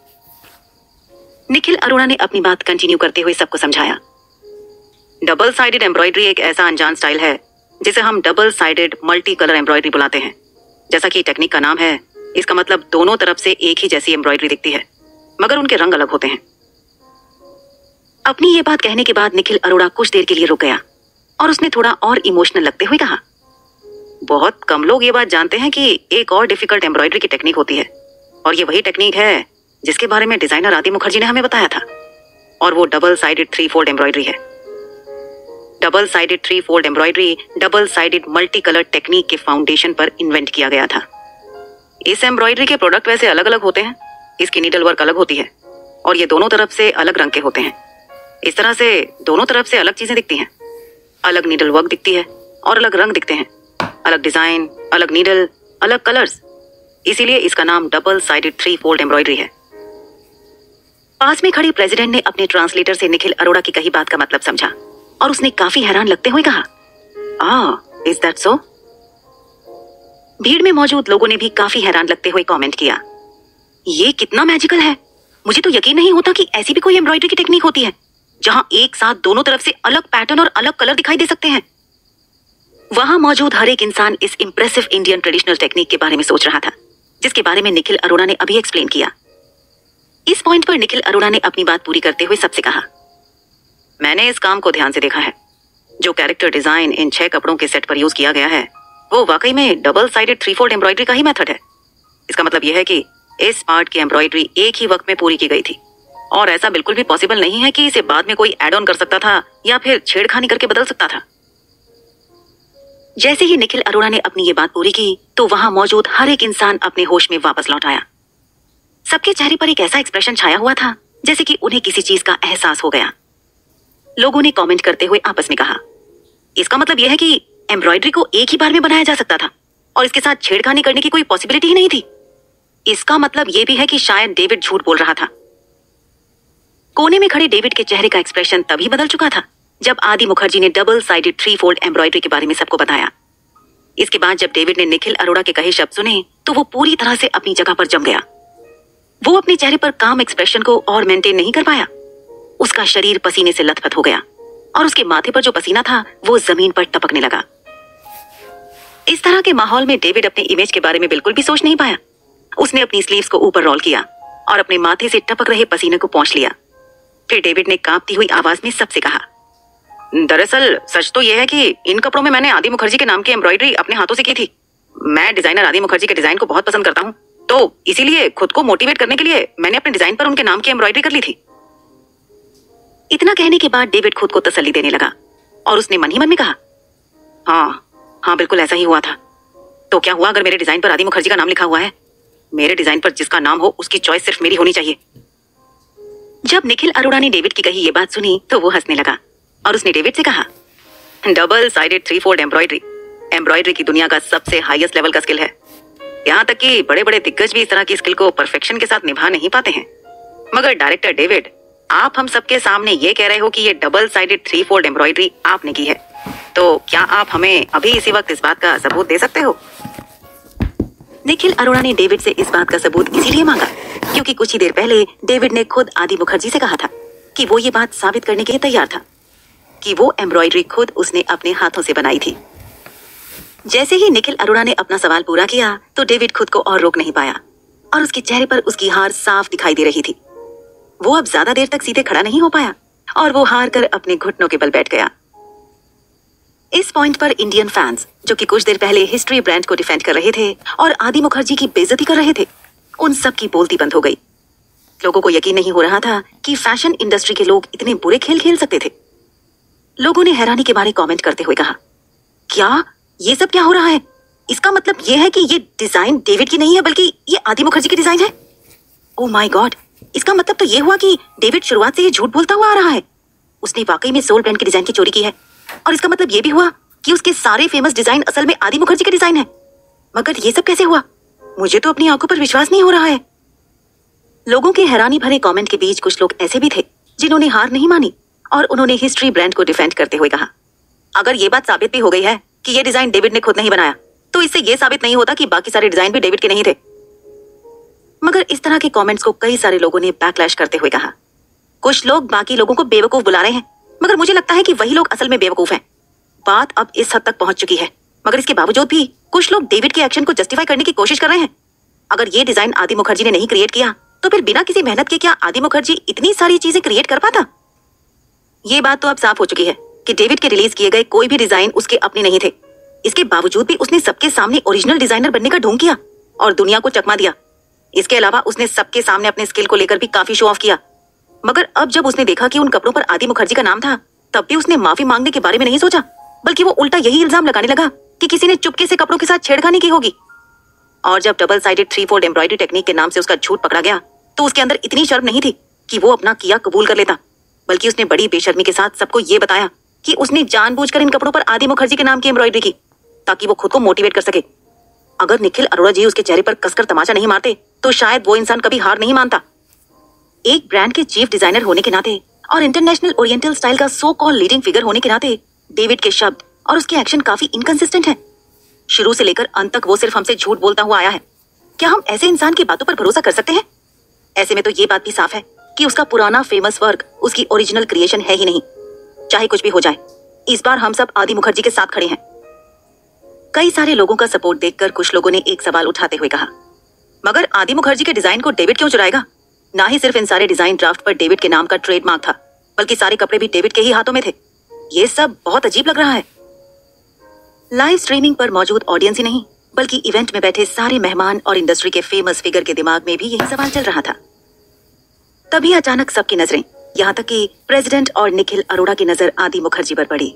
निखिल अरोड़ा ने अपनी बात कंटिन्यू करते हुए सबको समझाया। डबल साइडेड एम्ब्रॉयडरी एक ऐसा अनजान स्टाइल है, जिसे हम double sided multi colour embroidery बुलाते हैं। जैसा कि टेक्निक का नाम है, इसका मतलब दोनों तरफ़ से एक ही जैसी एम्ब्रॉयडरी दिखती है, मगर उनके रंग अलग होते हैं। अपनी ये बात कहने के बाद निखिल अरोड़ा कुछ देर के लिए रुक गया, और उसने थोड़ा और इमोशनल लगते हुए कहा बहुत कम लोग ये बात जानते हैं कि एक और डिफ़िकल्ट एम्ब्रॉयडरी की टेक्निक होती है। और ये वही टेक्निक है, जिसके बारे में डिज़ाइनर आदि मुखर्जी ने हमें बताया था। और वो double sided three fold embroidery है। Double sided three fold embroidery double sided multi colour technique के फाउंडेशन पर इन्वेंट किया गया था। इस एम्ब्रॉयडरी के प्रोडक्ट वैसे अलग अलग होते हैं। इसकी नीडल वर्क अलग होती है। और ये दोनों तरफ़ से अलग रंग के होते हैं। इस तरह से दोनों तरफ़ से अलग चीज़ें दिखती हैं। अलग नीडल वर्क दिखती है और अलग रंग दिखते हैं। अलग डिज़ाइन, अलग नीडल अलग कलर्स इसीलिए इसका नाम double sided three fold embroidery है। पास में खड़ी प्रेसिडेंट ने अपने ट्रांसलेटर से निखिल अरोड़ा की कही बात का मतलब समझा और उसने काफ़ी हैरान लगते हुए कहा इज़ दैट सो भीड़ में मौजूद लोगों ने भी काफ़ी हैरान लगते हुए कमेंट किया, ये कितना मैजिकल है? मुझे तो यकीन नहीं होता कि ऐसी भी कोई एम्ब्रॉयडरी की टेक्निक होती है, जहाँ एक साथ दोनों तरफ़ से अलग पैटर्न और अलग कलर दिखाई दे सकते हैं। वहाँ मौजूद हर एक इंसान इस इंप्रेसिव इंडियन ट्रेडिशनल टेक्निक के बारे में सोच रहा था, जिसके बारे में निखिल अरोड़ा ने अभी एक्सप्लेन किया। इस पॉइंट पर निखिल अरोड़ा ने अपनी बात पूरी करते हुए सबसे कहा, मैंने इस काम को ध्यान से देखा है। जो कैरेक्टर डिज़ाइन इन छह कपड़ों के सेट पर यूज़ किया गया है, वो वाकई में double sided three fold embroidery का ही मेथड है। इसका मतलब यह है कि इस पार्ट की एम्ब्रॉयडरी एक ही वक्त में पूरी की गई थी। और ऐसा बिल्कुल भी पॉसिबल नहीं है कि इसे बाद में कोई एड ऑन कर सकता था या फिर छेड़खानी करके बदल सकता था। जैसे ही निखिल अरोड़ा ने अपनी ये बात पूरी की तो वहाँ मौजूद हर एक इंसान अपने होश में वापस लौट आया। सबके चेहरे पर एक ऐसा एक्सप्रेशन छाया हुआ था, जैसे कि उन्हें किसी चीज़ का एहसास हो गया। लोगों ने कमेंट करते हुए आपस में कहा, इसका मतलब यह है कि एम्ब्रॉयडरी को एक ही बार में बनाया जा सकता था, और इसके साथ छेड़खानी करने की कोई पॉसिबिलिटी ही नहीं थी। इसका मतलब यह भी है कि शायद डेविड झूठ बोल रहा था। कोने में खड़े डेविड के चेहरे का एक्सप्रेशन तभी बदल चुका था जब आदि मुखर्जी ने double sided three fold embroidery के बारे में सबको बताया। इसके बाद जब डेविड ने निखिल अरोड़ा के कहे शब्द सुने तो वो पूरी तरह से अपनी जगह पर जम गया। वो अपने चेहरे पर काम एक्सप्रेशन को और मेंटेन नहीं कर पाया। उसका शरीर पसीने से लथपथ हो गया और उसके माथे पर जो पसीना था, वो ज़मीन पर टपकने लगा। इस तरह के माहौल में डेविड अपने इमेज के बारे में बिल्कुल भी सोच नहीं पाया। उसने अपनी स्लीव्स को ऊपर रोल किया और अपने माथे से टपक रहे पसीने को पहुँच लिया। फिर डेविड ने कांपती हुई आवाज़ में सबसे कहा दरअसल, सच तो यह है कि इन कपड़ों में मैंने आदि मुखर्जी के नाम की एम्ब्रॉयडरी अपने हाथों से की थी। मैं डिज़ाइनर आदि मुखर्जी के डिज़ाइन को बहुत पसंद करता हूँ। तो इसीलिए खुद को मोटिवेट करने के लिए मैंने अपने डिज़ाइन पर उनके नाम की एम्ब्रॉयडरी कर ली थी। इतना कहने के बाद डेविड खुद को तसल्ली देने लगा और उसने मन ही मन में कहा हाँ हाँ बिल्कुल ऐसा ही हुआ था। तो क्या हुआ अगर मेरे डिज़ाइन पर आदि मुखर्जी का नाम लिखा हुआ है? मेरे डिज़ाइन पर जिसका नाम हो, उसकी चॉइस सिर्फ़ मेरी होनी चाहिए। जब निखिल अरोड़ा ने डेविड की कही ये बात सुनी तो वो हंसने लगा। और उसने डेविड से कहा double sided three fold embroidery embroidery की दुनिया का सबसे हाईएस्ट लेवल का स्किल है। यहाँ तक कि बड़े बड़े दिग्गज भी इस तरह की स्किल को परफेक्शन के साथ निभा नहीं पाते हैं। मगर डायरेक्टर डेविड, आप हम सबके सामने ये कह रहे हो कि ये double sided three fold embroidery आपने की है। तो क्या आप हमें अभी इसी वक्त इस बात का सबूत दे सकते हो? निखिल अरोड़ा ने डेविड से इस बात का सबूत इसीलिए मांगा, क्योंकि कुछ ही देर पहले डेविड ने खुद आदि मुखर्जी से कहा था कि वो ये बात साबित करने के लिए तैयार था। कि वो एम्ब्रॉयडरी खुद उसने अपने हाथों से बनाई थी। जैसे ही निखिल अरोड़ा ने अपना सवाल पूरा किया तो डेविड खुद को और रोक नहीं पाया और उसके चेहरे पर उसकी हार साफ़ दिखाई दे रही थी। वो अब ज़्यादा देर तक सीधे खड़ा नहीं हो पाया और वो हार कर अपने घुटनों के बल बैठ गया। इस पॉइंट पर इंडियन फैंस, जो कि कुछ देर पहले हिस्ट्री ब्रांड को डिफेंड कर रहे थे और आदि मुखर्जी की बेजती कर रहे थे, उन सब की बोलती बंद हो गई। लोगों को यकीन नहीं हो रहा था कि फ़ैशन इंडस्ट्री के लोग इतने बुरे खेल खेल सकते थे। लोगों ने हैरानी के बारे कमेंट करते हुए कहा, क्या ये सब क्या हो रहा है? इसका मतलब ये है कि ये डिज़ाइन डेविड की नहीं है, बल्कि ये आदि मुखर्जी की डिज़ाइन है? ओ माय गॉड इसका मतलब तो ये हुआ कि डेविड शुरुआत से ये झूठ बोलता हुआ आ रहा है। उसने वाकई में सोल ब्रांड के डिज़ाइन की चोरी की है। और इसका मतलब ये भी हुआ कि उसके सारे फ़ेमस डिज़ाइन असल में आदि मुखर्जी के डिज़ाइन है। मगर ये सब कैसे हुआ? मुझे तो अपनी आँखों पर विश्वास नहीं हो रहा है। लोगों के हैरानी भरे कमेंट के बीच कुछ लोग ऐसे भी थे जिन्होंने हार नहीं मानी। और उन्होंने हिस्ट्री ब्रांड को डिफेंड करते हुए कहा। अगर ये बात साबित भी हो गई है कि ये डिज़ाइन डेविड ने खुद नहीं बनाया तो इससे ये साबित नहीं होता कि बाकी सारे डिज़ाइन भी डेविड के नहीं थे। मगर इस तरह के कमेंट्स को कई सारे लोगों ने बैकलैश करते हुए कहा। कुछ लोग बाकी लोगों को बेवकूफ़ बुला रहे हैं, मगर मुझे लगता है कि वही लोग असल में बेवकूफ़ हैं। बात अब इस हद तक पहुँच चुकी है, मगर इसके बावजूद भी कुछ लोग डेविड के एक्शन को जस्टिफाई करने की कोशिश कर रहे हैं। अगर ये डिज़ाइन आदि मुखर्जी ने नहीं क्रिएट किया तो फिर बिना किसी मेहनत के क्या आदि मुखर्जी इतनी सारी चीज़ें क्रिएट कर पाता? ये बात तो अब साफ़ हो चुकी है कि डेविड के रिलीज़ किए गए कोई भी डिज़ाइन उसके अपने नहीं थे। इसके बावजूद भी उसने सबके सामने ओरिजिनल डिज़ाइनर बनने का ढोंग किया और दुनिया को चकमा दिया। इसके अलावा उसने सबके सामने अपने स्किल को लेकर भी काफ़ी शो ऑफ़ किया। मगर अब जब उसने देखा कि उन कपड़ों पर आदि मुखर्जी का नाम था, तब भी उसने माफ़ी मांगने के बारे में नहीं सोचा, बल्कि वो उल्टा यही इल्ज़ाम लगाने लगा कि किसी ने चुपके से कपड़ों के साथ छेड़खानी की होगी। और जब double sided three fold embroidery technique के नाम से उसका झूठ पकड़ा गया तो उसके अंदर इतनी शर्म नहीं थी कि वो अपना किया कबूल कर लेता। बल्कि उसने बड़ी बेशर्मी के साथ सबको ये बताया कि उसने जानबूझकर इन कपड़ों पर आदि मुखर्जी के नाम की एम्ब्रॉयडरी की, ताकि वो खुद को मोटिवेट कर सके। अगर निखिल अरोड़ा जी उसके चेहरे पर कसकर तमाचा नहीं मारते तो शायद वो इंसान कभी हार नहीं मानता। एक ब्रांड के चीफ डिज़ाइनर होने के नाते और इंटरनेशनल ओरिएंटल स्टाइल का सो कॉल लीडिंग फिगर होने के नाते डेविड के शब्द और उसके एक्शन काफ़ी इनकंसिस्टेंट हैं। शुरू से लेकर अंत तक वो सिर्फ़ हमसे झूठ बोलता हुआ आया है। क्या हम ऐसे इंसान की बातों पर भरोसा कर सकते हैं? ऐसे में तो ये बात भी साफ़ है कि उसका पुराना फ़ेमस वर्क उसकी ओरिजिनल क्रिएशन है ही नहीं। चाहे कुछ भी हो जाए, इस बार हम सब आदि मुखर्जी के साथ खड़े हैं। कई सारे लोगों का सपोर्ट देखकर कुछ लोगों ने एक सवाल उठाते हुए कहा, मगर आदि मुखर्जी के डिज़ाइन को डेविड क्यों चुराएगा? ना ही सिर्फ़ इन सारे डिज़ाइन ड्राफ्ट पर डेविड के नाम का ट्रेडमार्क था, बल्कि सारे कपड़े भी डेविड के ही हाथों में थे। ये सब बहुत अजीब लग रहा है। लाइव स्ट्रीमिंग पर मौजूद ऑडियंस ही नहीं, बल्कि इवेंट में बैठे सारे मेहमान और इंडस्ट्री के फ़ेमस फिगर के दिमाग में भी यही सवाल चल रहा था। तभी अचानक सबकी नज़रें। यहाँ तक कि प्रेसिडेंट और निखिल अरोड़ा की नज़र आदि मुखर्जी पर पड़ी।